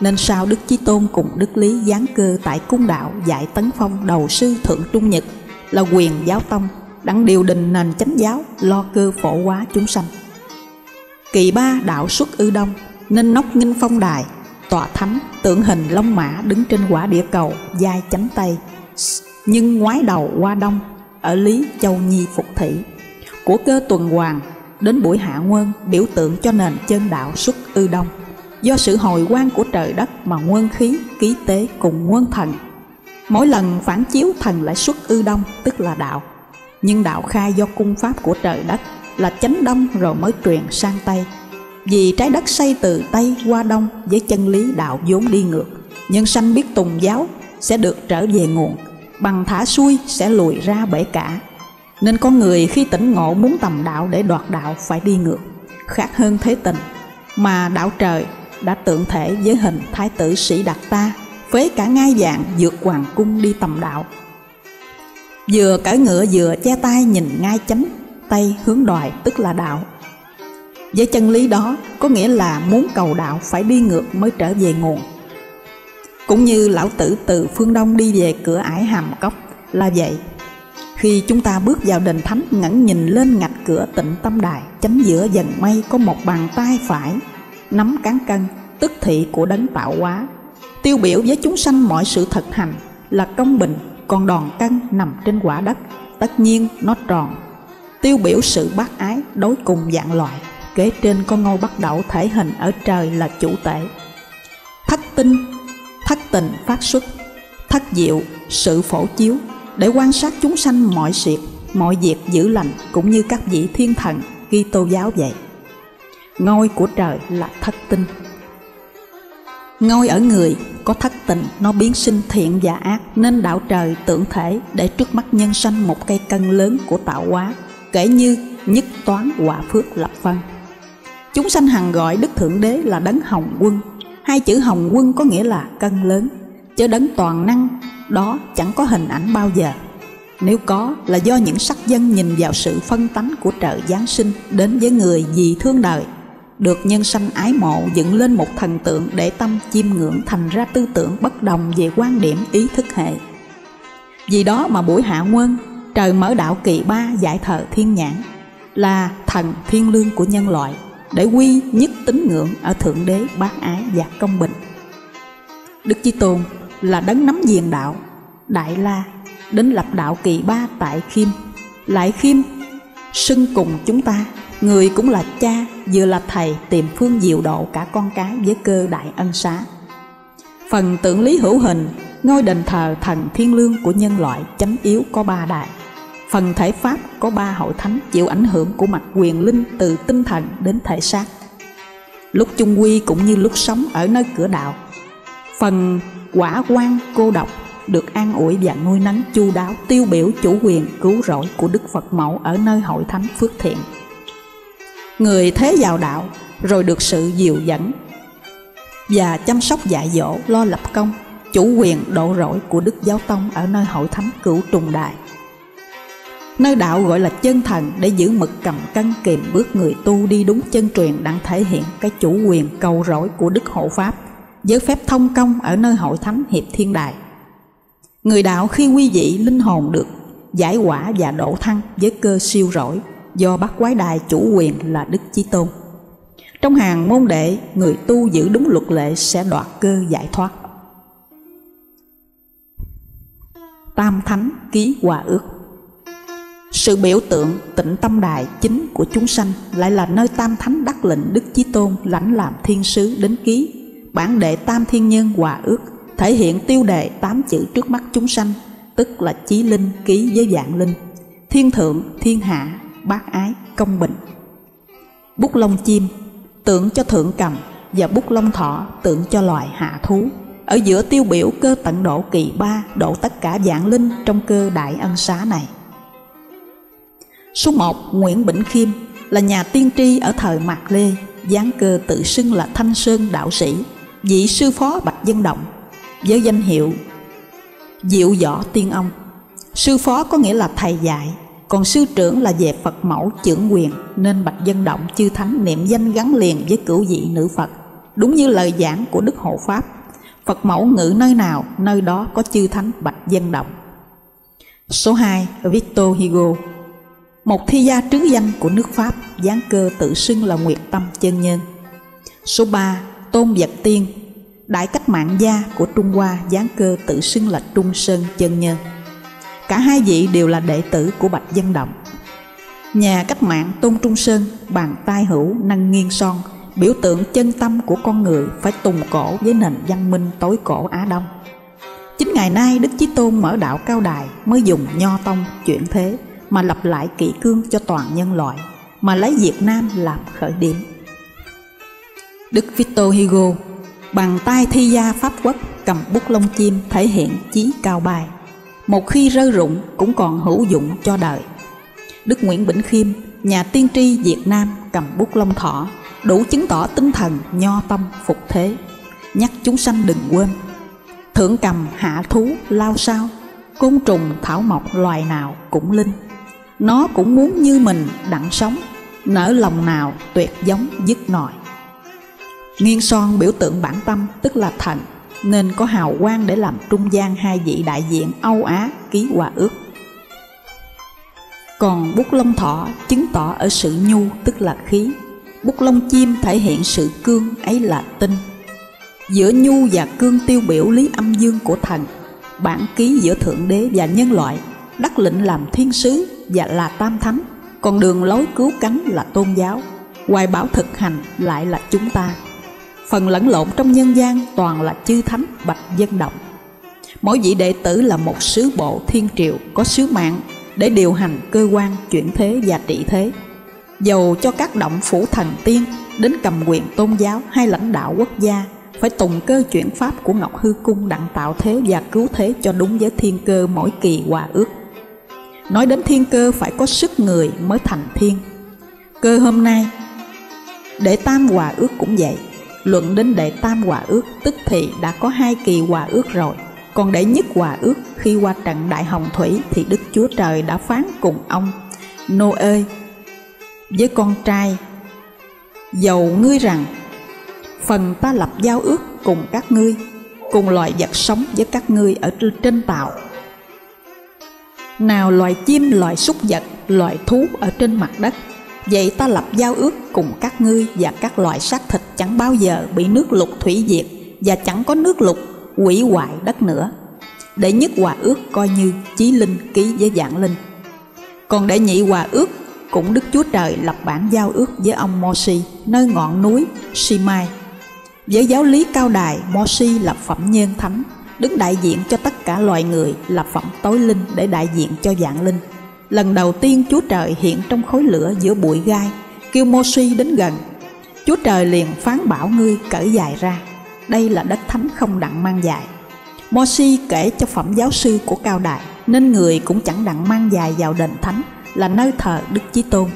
nên sao Đức Chí Tôn cùng Đức Lý giáng cơ tại cung đạo dạy tấn phong đầu sư Thượng Trung Nhật là quyền giáo tông, đặng điều đình nền chánh giáo lo cơ phổ hóa chúng sanh. Kỳ ba đạo xuất ư đông, nên nóc nghinh phong đài tọa thánh tượng hình long mã đứng trên quả địa cầu dai chánh tay. Nhưng ngoái đầu qua đông ở lý châu nhi phục thị của cơ tuần hoàng đến buổi hạ nguyên biểu tượng cho nền chân đạo xuất ư đông. Do sự hồi quang của trời đất mà nguyên khí ký tế cùng nguyên thần. Mỗi lần phản chiếu thần lại xuất ư đông tức là đạo nhưng đạo khai do cung pháp của trời đất là chánh đông rồi mới truyền sang tây vì trái đất xây từ Tây qua Đông với chân lý đạo vốn đi ngược, nhân sanh biết tùng giáo sẽ được trở về nguồn, bằng thả xuôi sẽ lùi ra bể cả. Nên con người khi tỉnh ngộ muốn tầm đạo để đoạt đạo phải đi ngược, khác hơn thế tình. Mà đạo trời đã tượng thể với hình thái tử sĩ đạt ta, phế cả ngai dạng vượt hoàng cung đi tầm đạo. Vừa cởi ngựa vừa che tay nhìn ngai chánh, tay hướng đòi tức là đạo với chân lý đó có nghĩa là muốn cầu đạo phải đi ngược mới trở về nguồn. Cũng như lão tử từ phương Đông đi về cửa ải hàm cốc là vậy. Khi chúng ta bước vào đền thánh ngẩng nhìn lên ngạch cửa tịnh tâm đài, chánh giữa dần mây có một bàn tay phải nắm cán cân, tức thị của đấng tạo hóa. Tiêu biểu với chúng sanh mọi sự thực hành là công bình, còn đòn cân nằm trên quả đất, tất nhiên nó tròn. Tiêu biểu sự bác ái đối cùng dạng loại, kế trên con ngôi bắt đầu thể hình ở trời là chủ tể. Thất tinh, thất tình phát xuất, thất diệu, sự phổ chiếu, để quan sát chúng sanh mọi việc, mọi việc giữ lành cũng như các vị thiên thần ghi tô giáo vậy. Ngôi của trời là thất tinh. Ngôi ở người có thất tình nó biến sinh thiện và ác nên đạo trời tưởng thể để trước mắt nhân sanh một cây cân lớn của tạo hóa kể như nhất toán quả phước lập phân. Chúng sanh hằng gọi Đức Thượng Đế là đấng hồng quân. Hai chữ hồng quân có nghĩa là cân lớn, chớ đấng toàn năng đó chẳng có hình ảnh bao giờ nếu có là do những sắc dân nhìn vào sự phân tánh của trời Giáng sinh đến với người vì thương đời được nhân sanh ái mộ dựng lên một thần tượng để tâm chiêm ngưỡng thành ra tư tưởng bất đồng về quan điểm, ý thức hệ. Vì đó mà buổi hạ quân, trời mở đạo kỳ ba giải thờ thiên nhãn, là thần thiên lương của nhân loại, để quy nhất tín ngưỡng ở thượng đế bác ái và công bình. Đức chi tôn là đấng nắm diền đạo, đại la đến lập đạo kỳ ba tại khiêm. Lại khiêm xưng cùng chúng ta người cũng là cha, vừa là thầy, tìm phương diệu độ cả con cái với cơ đại ân xá. Phần tượng lý hữu hình, ngôi đền thờ thần thiên lương của nhân loại chánh yếu có ba đại. Phần thể pháp có ba hội thánh chịu ảnh hưởng của mặt quyền linh từ tinh thần đến thể xác. Lúc chung quy cũng như lúc sống ở nơi cửa đạo. Phần quả quan cô độc được an ủi và nuôi nấng chu đáo tiêu biểu chủ quyền cứu rỗi của Đức Phật Mẫu ở nơi hội thánh Phước Thiện. Người thế vào đạo, rồi được sự dìu dẫn và chăm sóc dạy dỗ, lo lập công, chủ quyền độ rỗi của Đức Giáo Tông ở nơi hội thánh cửu trùng đại. Nơi đạo gọi là chân thần để giữ mực cầm cân kiềm bước người tu đi đúng chân truyền đang thể hiện cái chủ quyền cầu rỗi của Đức Hộ Pháp với phép thông công ở nơi hội thánh hiệp thiên đài. Người đạo khi quy vị linh hồn được giải quả và độ thăng với cơ siêu rỗi do bắt quái đài chủ quyền là Đức Chí Tôn. Trong hàng môn đệ, người tu giữ đúng luật lệ sẽ đoạt cơ giải thoát. Tam Thánh ký hòa ước Sự biểu tượng tịnh tâm đài chính của chúng sanh lại là nơi Tam Thánh đắc lệnh Đức Chí Tôn lãnh làm thiên sứ đến ký bản đệ Tam Thiên Nhân hòa ước thể hiện tiêu đề tám chữ trước mắt chúng sanh tức là chí linh ký với dạng linh thiên thượng thiên hạ bác ái công bình. Bút lông chim tượng cho thượng cầm và bút lông thọ tượng cho loài hạ thú. Ở giữa tiêu biểu cơ tận độ kỳ ba độ tất cả dạng linh trong cơ đại ân xá này. Số một Nguyễn Bỉnh Khiêm là nhà tiên tri ở thời Mạc Lê dáng cơ tự xưng là Thanh Sơn đạo sĩ vị sư phó Bạch Dân Động với danh hiệu Diệu Võ Tiên Ông. Sư phó có nghĩa là thầy dạy, còn sư trưởng là về Phật mẫu trưởng quyền nên Bạch Dân Động chư thánh niệm danh gắn liền với cửu vị nữ Phật. Đúng như lời giảng của Đức Hộ Pháp, Phật mẫu ngự nơi nào, nơi đó có chư thánh Bạch Dân Động. Số 2. Victor Hugo Một thi gia trứ danh của nước Pháp, giáng cơ tự xưng là Nguyệt Tâm Chân Nhân. Số 3. Tôn Vật Tiên Đại cách mạng gia của Trung Hoa giáng cơ tự xưng là Trung Sơn Chân Nhân. Cả hai vị đều là đệ tử của Bạch Dân Động. Nhà cách mạng Tôn Trung Sơn, bàn tay hữu nâng nghiêng son, biểu tượng chân tâm của con người phải tùng cổ với nền văn minh tối cổ Á Đông. Chính ngày nay Đức Chí Tôn mở đạo cao đài mới dùng nho tông chuyển thế mà lập lại kỷ cương cho toàn nhân loại, mà lấy Việt Nam làm khởi điểm. Đức Victor Hugo, bàn tay thi gia pháp quốc, cầm bút lông chim thể hiện chí cao bài một khi rơi rụng cũng còn hữu dụng cho đời. Đức nguyễn bỉnh khiêm, nhà tiên tri việt nam cầm bút lông thỏ đủ chứng tỏ tinh thần nho tâm phục thế. Nhắc chúng sanh đừng quên. Thượng cầm hạ thú lao sao, côn trùng thảo mộc loài nào cũng linh. Nó cũng muốn như mình đặng sống, nở lòng nào tuyệt giống dứt nòi. Nghiên son biểu tượng bản tâm tức là thành nên có hào quang để làm trung gian hai vị đại diện Âu Á ký hòa ước. Còn bút lông thọ chứng tỏ ở sự nhu tức là khí, bút lông chim thể hiện sự cương ấy là tinh. Giữa nhu và cương tiêu biểu lý âm dương của thần bản ký giữa thượng đế và nhân loại đắc lệnh làm thiên sứ và là tam thánh. Còn đường lối cứu cánh là tôn giáo. Hoài bảo thực hành lại là chúng ta phần lẫn lộn trong nhân gian toàn là chư thánh bạch dân động. Mỗi vị đệ tử là một sứ bộ thiên triệu có sứ mạng để điều hành cơ quan chuyển thế và trị thế. Dầu cho các động phủ thần tiên đến cầm quyền tôn giáo hay lãnh đạo quốc gia, phải tùng cơ chuyển pháp của ngọc hư cung đặng tạo thế và cứu thế cho đúng với thiên cơ mỗi kỳ hòa ước. Nói đến thiên cơ phải có sức người mới thành thiên. Cơ hôm nay, để tam hòa ước cũng vậy luận đến đệ tam hòa ước, tức thì đã có hai kỳ hòa ước rồi. Còn đệ nhất hòa ước, khi qua trận đại hồng thủy thì đức chúa trời đã phán cùng ông nô ơi với con trai, dầu ngươi rằng, phần ta lập giao ước cùng các ngươi, cùng loài vật sống với các ngươi ở trên tạo nào loài chim, loài súc vật, loài thú ở trên mặt đất vậy ta lập giao ước cùng các ngươi và các loài xác thịt chẳng bao giờ bị nước lục thủy diệt và chẳng có nước lục hủy hoại đất nữa để nhất hòa ước coi như chí linh ký với dạng linh còn để nhị hòa ước cũng Đức Chúa Trời lập bản giao ước với ông Mosi nơi ngọn núi Simai. Với giáo lý cao đài, Mosi là phẩm nhân thánh, đứng đại diện cho tất cả loài người là phẩm tối linh để đại diện cho dạng linh. Lần đầu tiên Chúa Trời hiện trong khối lửa giữa bụi gai, kêu Mosi đến gần. Chúa Trời liền phán bảo ngươi cởi dài ra. Đây là đất thánh không đặng mang dài. Mosi kể cho phẩm giáo sư của cao đài, nên người cũng chẳng đặng mang dài vào đền thánh là nơi thờ Đức Chí Tôn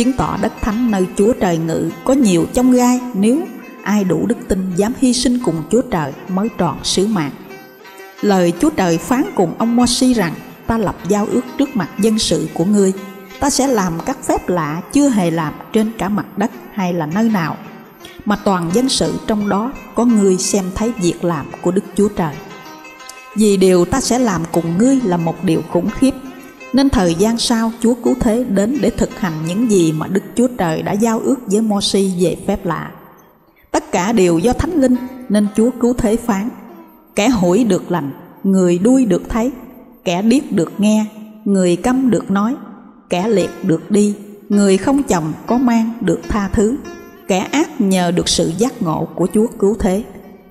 chứng tỏ đất thánh nơi Chúa Trời ngự có nhiều trong gai nếu ai đủ đức tin dám hy sinh cùng Chúa Trời mới tròn sứ mạng. Lời Chúa Trời phán cùng ông Mosi rằng ta lập giao ước trước mặt dân sự của ngươi ta sẽ làm các phép lạ chưa hề làm trên cả mặt đất hay là nơi nào mà toàn dân sự trong đó có ngươi xem thấy việc làm của Đức Chúa Trời. Vì điều ta sẽ làm cùng ngươi là một điều khủng khiếp nên thời gian sau Chúa Cứu Thế đến để thực hành những gì mà Đức Chúa Trời đã giao ước với Mô-si về phép lạ. Tất cả đều do Thánh Linh nên Chúa Cứu Thế phán. Kẻ hủi được lành, người đuôi được thấy, kẻ điếc được nghe, người câm được nói, kẻ liệt được đi, người không chồng có mang được tha thứ, kẻ ác nhờ được sự giác ngộ của Chúa Cứu Thế.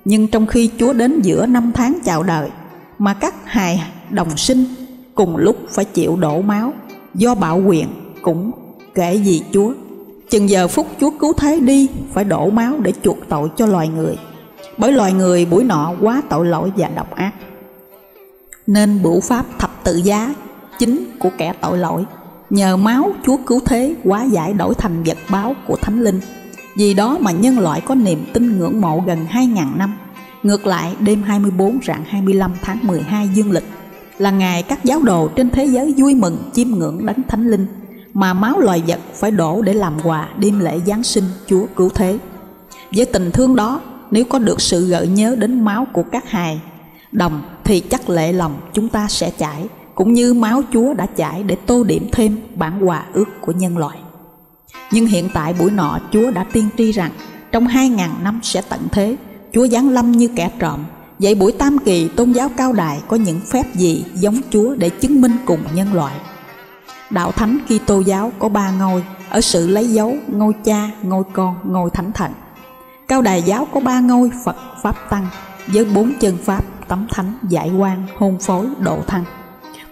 Nhưng trong khi Chúa đến giữa năm tháng chào đời, mà các hài đồng sinh cùng lúc phải chịu đổ máu do bạo quyền cũng kể gì Chúa. Chừng giờ phút Chúa cứu thế đi phải đổ máu để chuộc tội cho loài người. Bởi loài người buổi nọ quá tội lỗi và độc ác nên bửu pháp thập tự giá chính của kẻ tội lỗi. Nhờ máu Chúa cứu thế quá giải đổi thành vật báo của Thánh Linh. Vì đó mà nhân loại có niềm tin ngưỡng mộ gần 2.000 năm. Ngược lại đêm 24 rạng 25 tháng 12 dương lịch là ngày các giáo đồ trên thế giới vui mừng chiêm ngưỡng đấng thánh linh mà máu loài vật phải đổ để làm quà đêm lễ Giáng sinh Chúa cứu thế. Với tình thương đó, nếu có được sự gợi nhớ đến máu của các hài đồng thì chắc lệ lòng chúng ta sẽ chảy cũng như máu Chúa đã chảy để tô điểm thêm bản quà ước của nhân loại. Nhưng hiện tại buổi nọ Chúa đã tiên tri rằng trong hai ngàn năm sẽ tận thế, Chúa giáng lâm như kẻ trộm Vậy buổi tam kỳ tôn giáo cao đài có những phép gì giống Chúa để chứng minh cùng nhân loại? Đạo Thánh Kitô giáo có ba ngôi ở sự lấy dấu ngôi cha, ngôi con, ngôi thánh thần. Cao đài giáo có ba ngôi Phật Pháp Tăng với bốn chân Pháp tấm thánh, giải quan, hôn phối, độ thăng.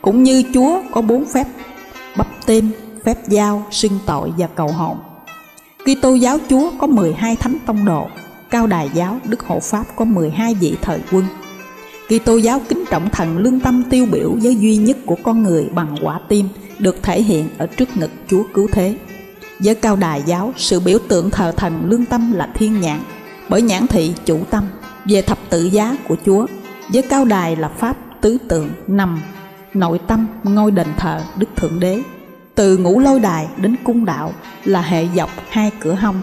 Cũng như Chúa có bốn phép bắp tên, phép giao, xưng tội và cầu hồn. Kitô giáo Chúa có 12 thánh tông độ Cao Đài giáo Đức Hộ Pháp có 12 vị thời quân. Kitô giáo kính trọng thần lương tâm tiêu biểu với duy nhất của con người bằng quả tim được thể hiện ở trước ngực Chúa cứu thế. Với Cao Đài giáo, sự biểu tượng thờ thần lương tâm là thiên nhãn, bởi nhãn thị chủ tâm về thập tự giá của Chúa. Với Cao Đài là Pháp tứ tượng nằm nội tâm ngôi đền thờ Đức Thượng Đế. Từ ngũ lôi đài đến cung đạo là hệ dọc hai cửa hông.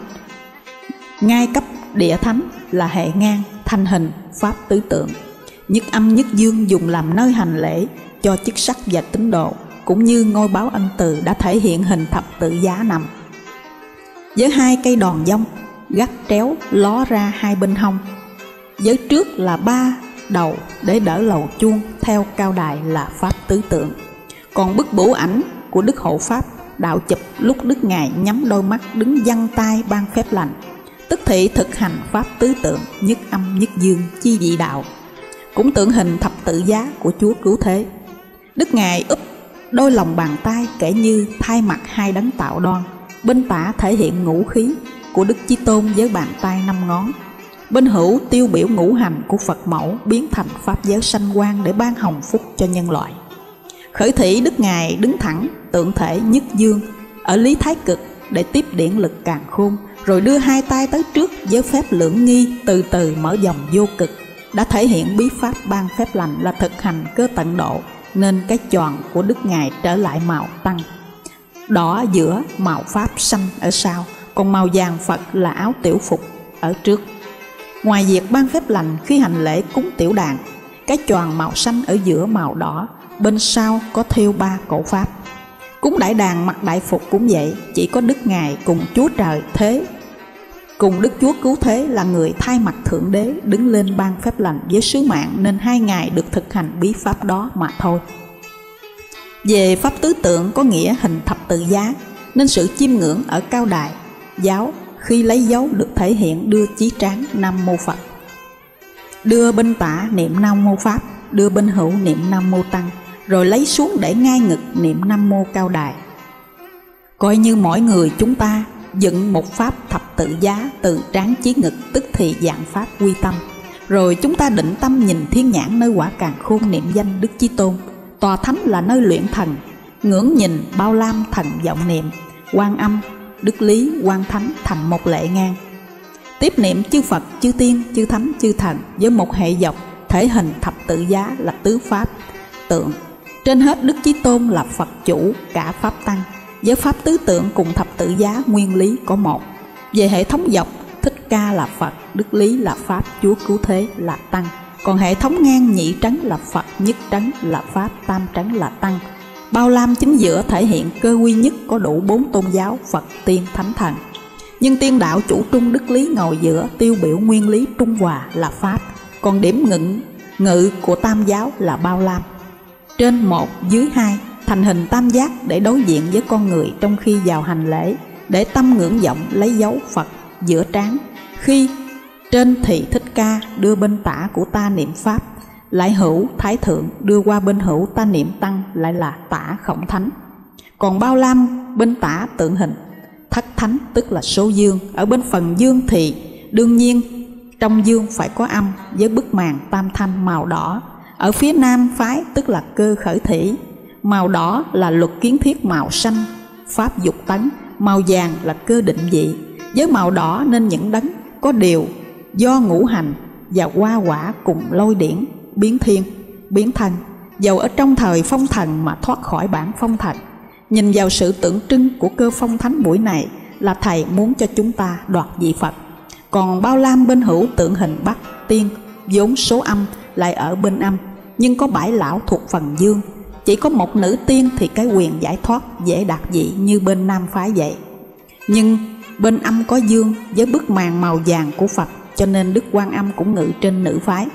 Ngay cấp Địa thánh là hệ ngang, thanh hình, pháp tứ tượng. Nhất âm nhất dương dùng làm nơi hành lễ cho chức sắc và tín đồ, cũng như ngôi báo ân từ đã thể hiện hình thập tự giá nằm. với hai cây đòn dông gắt tréo ló ra hai bên hông với trước là ba đầu để đỡ lầu chuông theo cao đài là pháp tứ tượng. Còn bức bổ ảnh của đức hộ pháp đạo chụp lúc đức ngài nhắm đôi mắt đứng văng tay ban phép lành, tức thị thực hành pháp tứ tượng nhất âm nhất dương chi dị đạo, cũng tượng hình thập tự giá của chúa cứu thế. Đức ngài úp đôi lòng bàn tay kể như thay mặt hai đấng tạo đoan, bên tả thể hiện ngũ khí của đức chí tôn với bàn tay năm ngón bên hữu tiêu biểu ngũ hành của phật mẫu biến thành pháp giới sanh quang để ban hồng phúc cho nhân loại. Khởi thủy đức ngài đứng thẳng, tượng thể nhất dương, ở lý thái cực để tiếp điển lực càng khôn, rồi đưa hai tay tới trước với phép lưỡng nghi từ từ mở dòng vô cực, đã thể hiện bí pháp ban phép lành là thực hành cơ tận độ, nên cái tròn của đức ngài trở lại màu tăng. Đỏ giữa màu pháp xanh ở sau, còn màu vàng phật là áo tiểu phục ở trước ngoài việc ban phép lành khi hành lễ cúng tiểu đàn, cái tròn màu xanh ở giữa màu đỏ, bên sau có thêu ba cổ pháp. Cúng đại đàn mặc đại phục cũng vậy, chỉ có đức ngài cùng chúa trời thế. Cùng đức chúa cứu thế là người thay mặt thượng đế đứng lên ban phép lành với sứ mạng nên hai ngài được thực hành bí pháp đó mà thôi. Về pháp tứ tượng có nghĩa hình thập tự giá, nên sự chiêm ngưỡng ở cao đài, giáo khi lấy dấu được thể hiện đưa chí tráng nam mô phật. Đưa bên tả niệm nam mô pháp, đưa bên hữu niệm nam mô tăng, rồi lấy xuống để ngay ngực niệm nam mô cao đài. Coi như mỗi người chúng ta dựng một pháp thập tự giá từ tráng chí ngực tức thì dạng pháp quy tâm. Rồi chúng ta định tâm nhìn thiên nhãn nơi quả càng khôn niệm danh đức chí tôn. Tòa thánh là nơi luyện thần, ngưỡng nhìn bao lam thần vọng niệm, quan âm đức lý quan thánh thành một lệ ngang. Tiếp niệm chư phật, chư tiên, chư thánh, chư thần với một hệ dọc, thể hình thập tự giá là tứ pháp, tượng. Trên hết đức chí tôn là phật chủ cả pháp tăng. Với pháp tứ tượng cùng thập tự giá nguyên lý có một. Về hệ thống dọc, thích ca là phật, đức lý là pháp, chúa cứu thế là tăng. Còn hệ thống ngang nhị trắng là phật, nhất trắng là pháp, tam trắng là tăng bao lam chính giữa thể hiện cơ quy nhất có đủ bốn tôn giáo phật tiên thánh thần. Nhưng tiên đạo chủ trung đức lý ngồi giữa, tiêu biểu nguyên lý trung hòa là pháp. Còn điểm ngự ngự của tam giáo là bao lam. Trên một, dưới hai, thành hình tam giác để đối diện với con người trong khi vào hành lễ, để tâm ngưỡng vọng lấy dấu phật giữa trán. Khi trên thì thích ca đưa bên tả của ta niệm pháp lại hữu, thái thượng, đưa qua bên hữu ta niệm tăng lại là tả khổng thánh. Còn bao lam, bên tả tượng hình. Thất thánh tức là số dương. Ở bên phần dương thì, đương nhiên, trong dương phải có âm với bức màn tam thanh màu đỏ. Ở phía nam phái tức là cơ khởi thủy. Màu đỏ là luật kiến thiết màu xanh, pháp dục tấn. Màu vàng là cơ định vị. Với màu đỏ nên những đấng có điều do ngũ hành và hoa quả cùng lôi điển biến thiên, biến thành dầu ở trong thời phong thần mà thoát khỏi bản phong thần nhìn vào sự tượng trưng của cơ phong thánh buổi này là thầy muốn cho chúng ta đoạt vị phật. Còn bao lam bên hữu tượng hình bắc tiên, vốn số âm lại ở bên âm, nhưng có bảy lão thuộc phần dương. Chỉ có một nữ tiên thì cái quyền giải thoát dễ đạt vị như bên nam phái vậy. Nhưng bên âm có dương với bức màn màu vàng của phật, cho nên đức quan âm cũng ngự trên nữ phái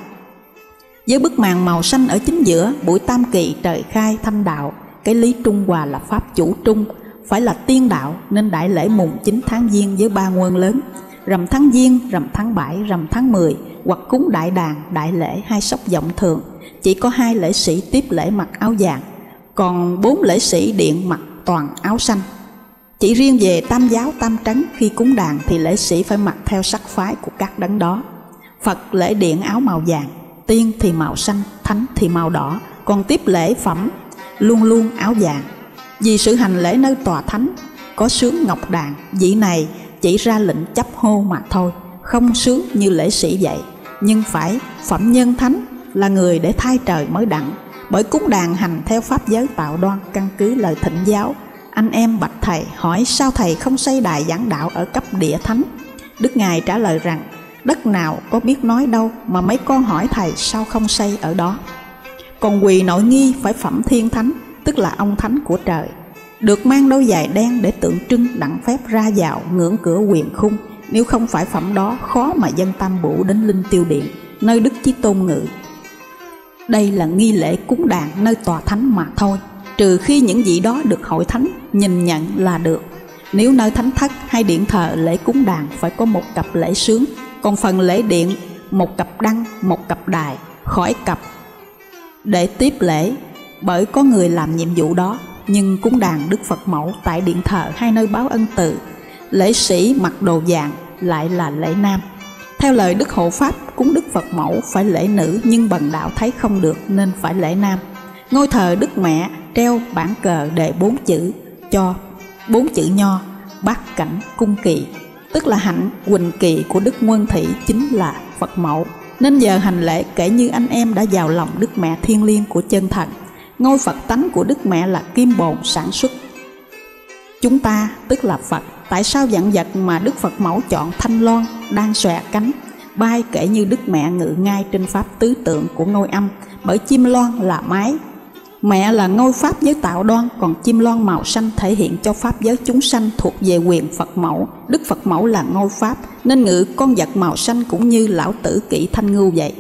với bức màn màu xanh ở chính giữa, buổi tam kỳ trời khai thanh đạo, cái lý trung hòa là pháp chủ trung, phải là tiên đạo nên đại lễ mùng 9 tháng giêng với ba nguồn lớn, rằm tháng giêng, rằm tháng 7 rằm tháng 10 hoặc cúng đại đàn, đại lễ hai sóc vọng thường. Chỉ có hai lễ sĩ tiếp lễ mặc áo vàng, còn bốn lễ sĩ điện mặc toàn áo xanh. Chỉ riêng về tam giáo, tam trấn khi cúng đàn thì lễ sĩ phải mặc theo sắc phái của các đấng đó. Phật lễ điện áo màu vàng tiên thì màu xanh, thánh thì màu đỏ, còn tiếp lễ phẩm luôn luôn áo vàng. Vì sự hành lễ nơi tòa thánh có sướng ngọc đàn, vị này chỉ ra lệnh chấp hô mà thôi, không sướng như lễ sĩ vậy. Nhưng phải, phẩm nhân thánh là người để thay trời mới đặng. Bởi cúng đàn hành theo pháp giới tạo đoan, căn cứ lời thịnh giáo. Anh em bạch thầy hỏi sao thầy không xây đài giảng đạo ở cấp địa thánh? Đức ngài trả lời rằng đất nào có biết nói đâu mà mấy con hỏi thầy sao không xây ở đó. Còn quỳ nội nghi phải phẩm thiên thánh, tức là ông thánh của trời. Được mang đôi giày đen để tượng trưng đặng phép ra vào ngưỡng cửa quyền khung. Nếu không phải phẩm đó, khó mà dân tam bủ đến linh tiêu điện, nơi đức chí tôn ngự. Đây là nghi lễ cúng đàn nơi tòa thánh mà thôi. Trừ khi những vị đó được hội thánh nhìn nhận là được. Nếu nơi thánh thất hay điện thờ lễ cúng đàn phải có một cặp lễ sướng còn phần lễ điện, một cặp đăng, một cặp đài, khỏi cặp. Để tiếp lễ, bởi có người làm nhiệm vụ đó, nhưng cúng đàn đức phật mẫu tại điện thờ hai nơi báo ân tự. Lễ sĩ mặc đồ vàng lại là lễ nam. Theo lời đức hộ pháp, cúng đức phật mẫu phải lễ nữ nhưng bần đạo thấy không được nên phải lễ nam. Ngôi thờ đức mẹ treo bản cờ đề bốn chữ cho, bốn chữ nho, bát cảnh cung kỳ tức là hạnh quỳnh kỳ của đức nguyên thị chính là phật mẫu. Nên giờ hành lễ kể như anh em đã vào lòng đức mẹ thiên liêng của chân thần, ngôi phật tánh của đức mẹ là kim bồn sản xuất. Chúng ta, tức là phật, tại sao dặn vật mà đức phật mẫu chọn thanh loan đang xòe cánh, bay kể như đức mẹ ngự ngay trên pháp tứ tượng của ngôi âm? Bởi chim loan là mái Mẹ là ngôi pháp giới tạo đoan, còn chim loan màu xanh thể hiện cho pháp giới chúng sanh thuộc về quyền Phật mẫu. Đức Phật mẫu là ngôi pháp, nên ngự con vật màu xanh cũng như lão tử kỵ thanh ngưu vậy.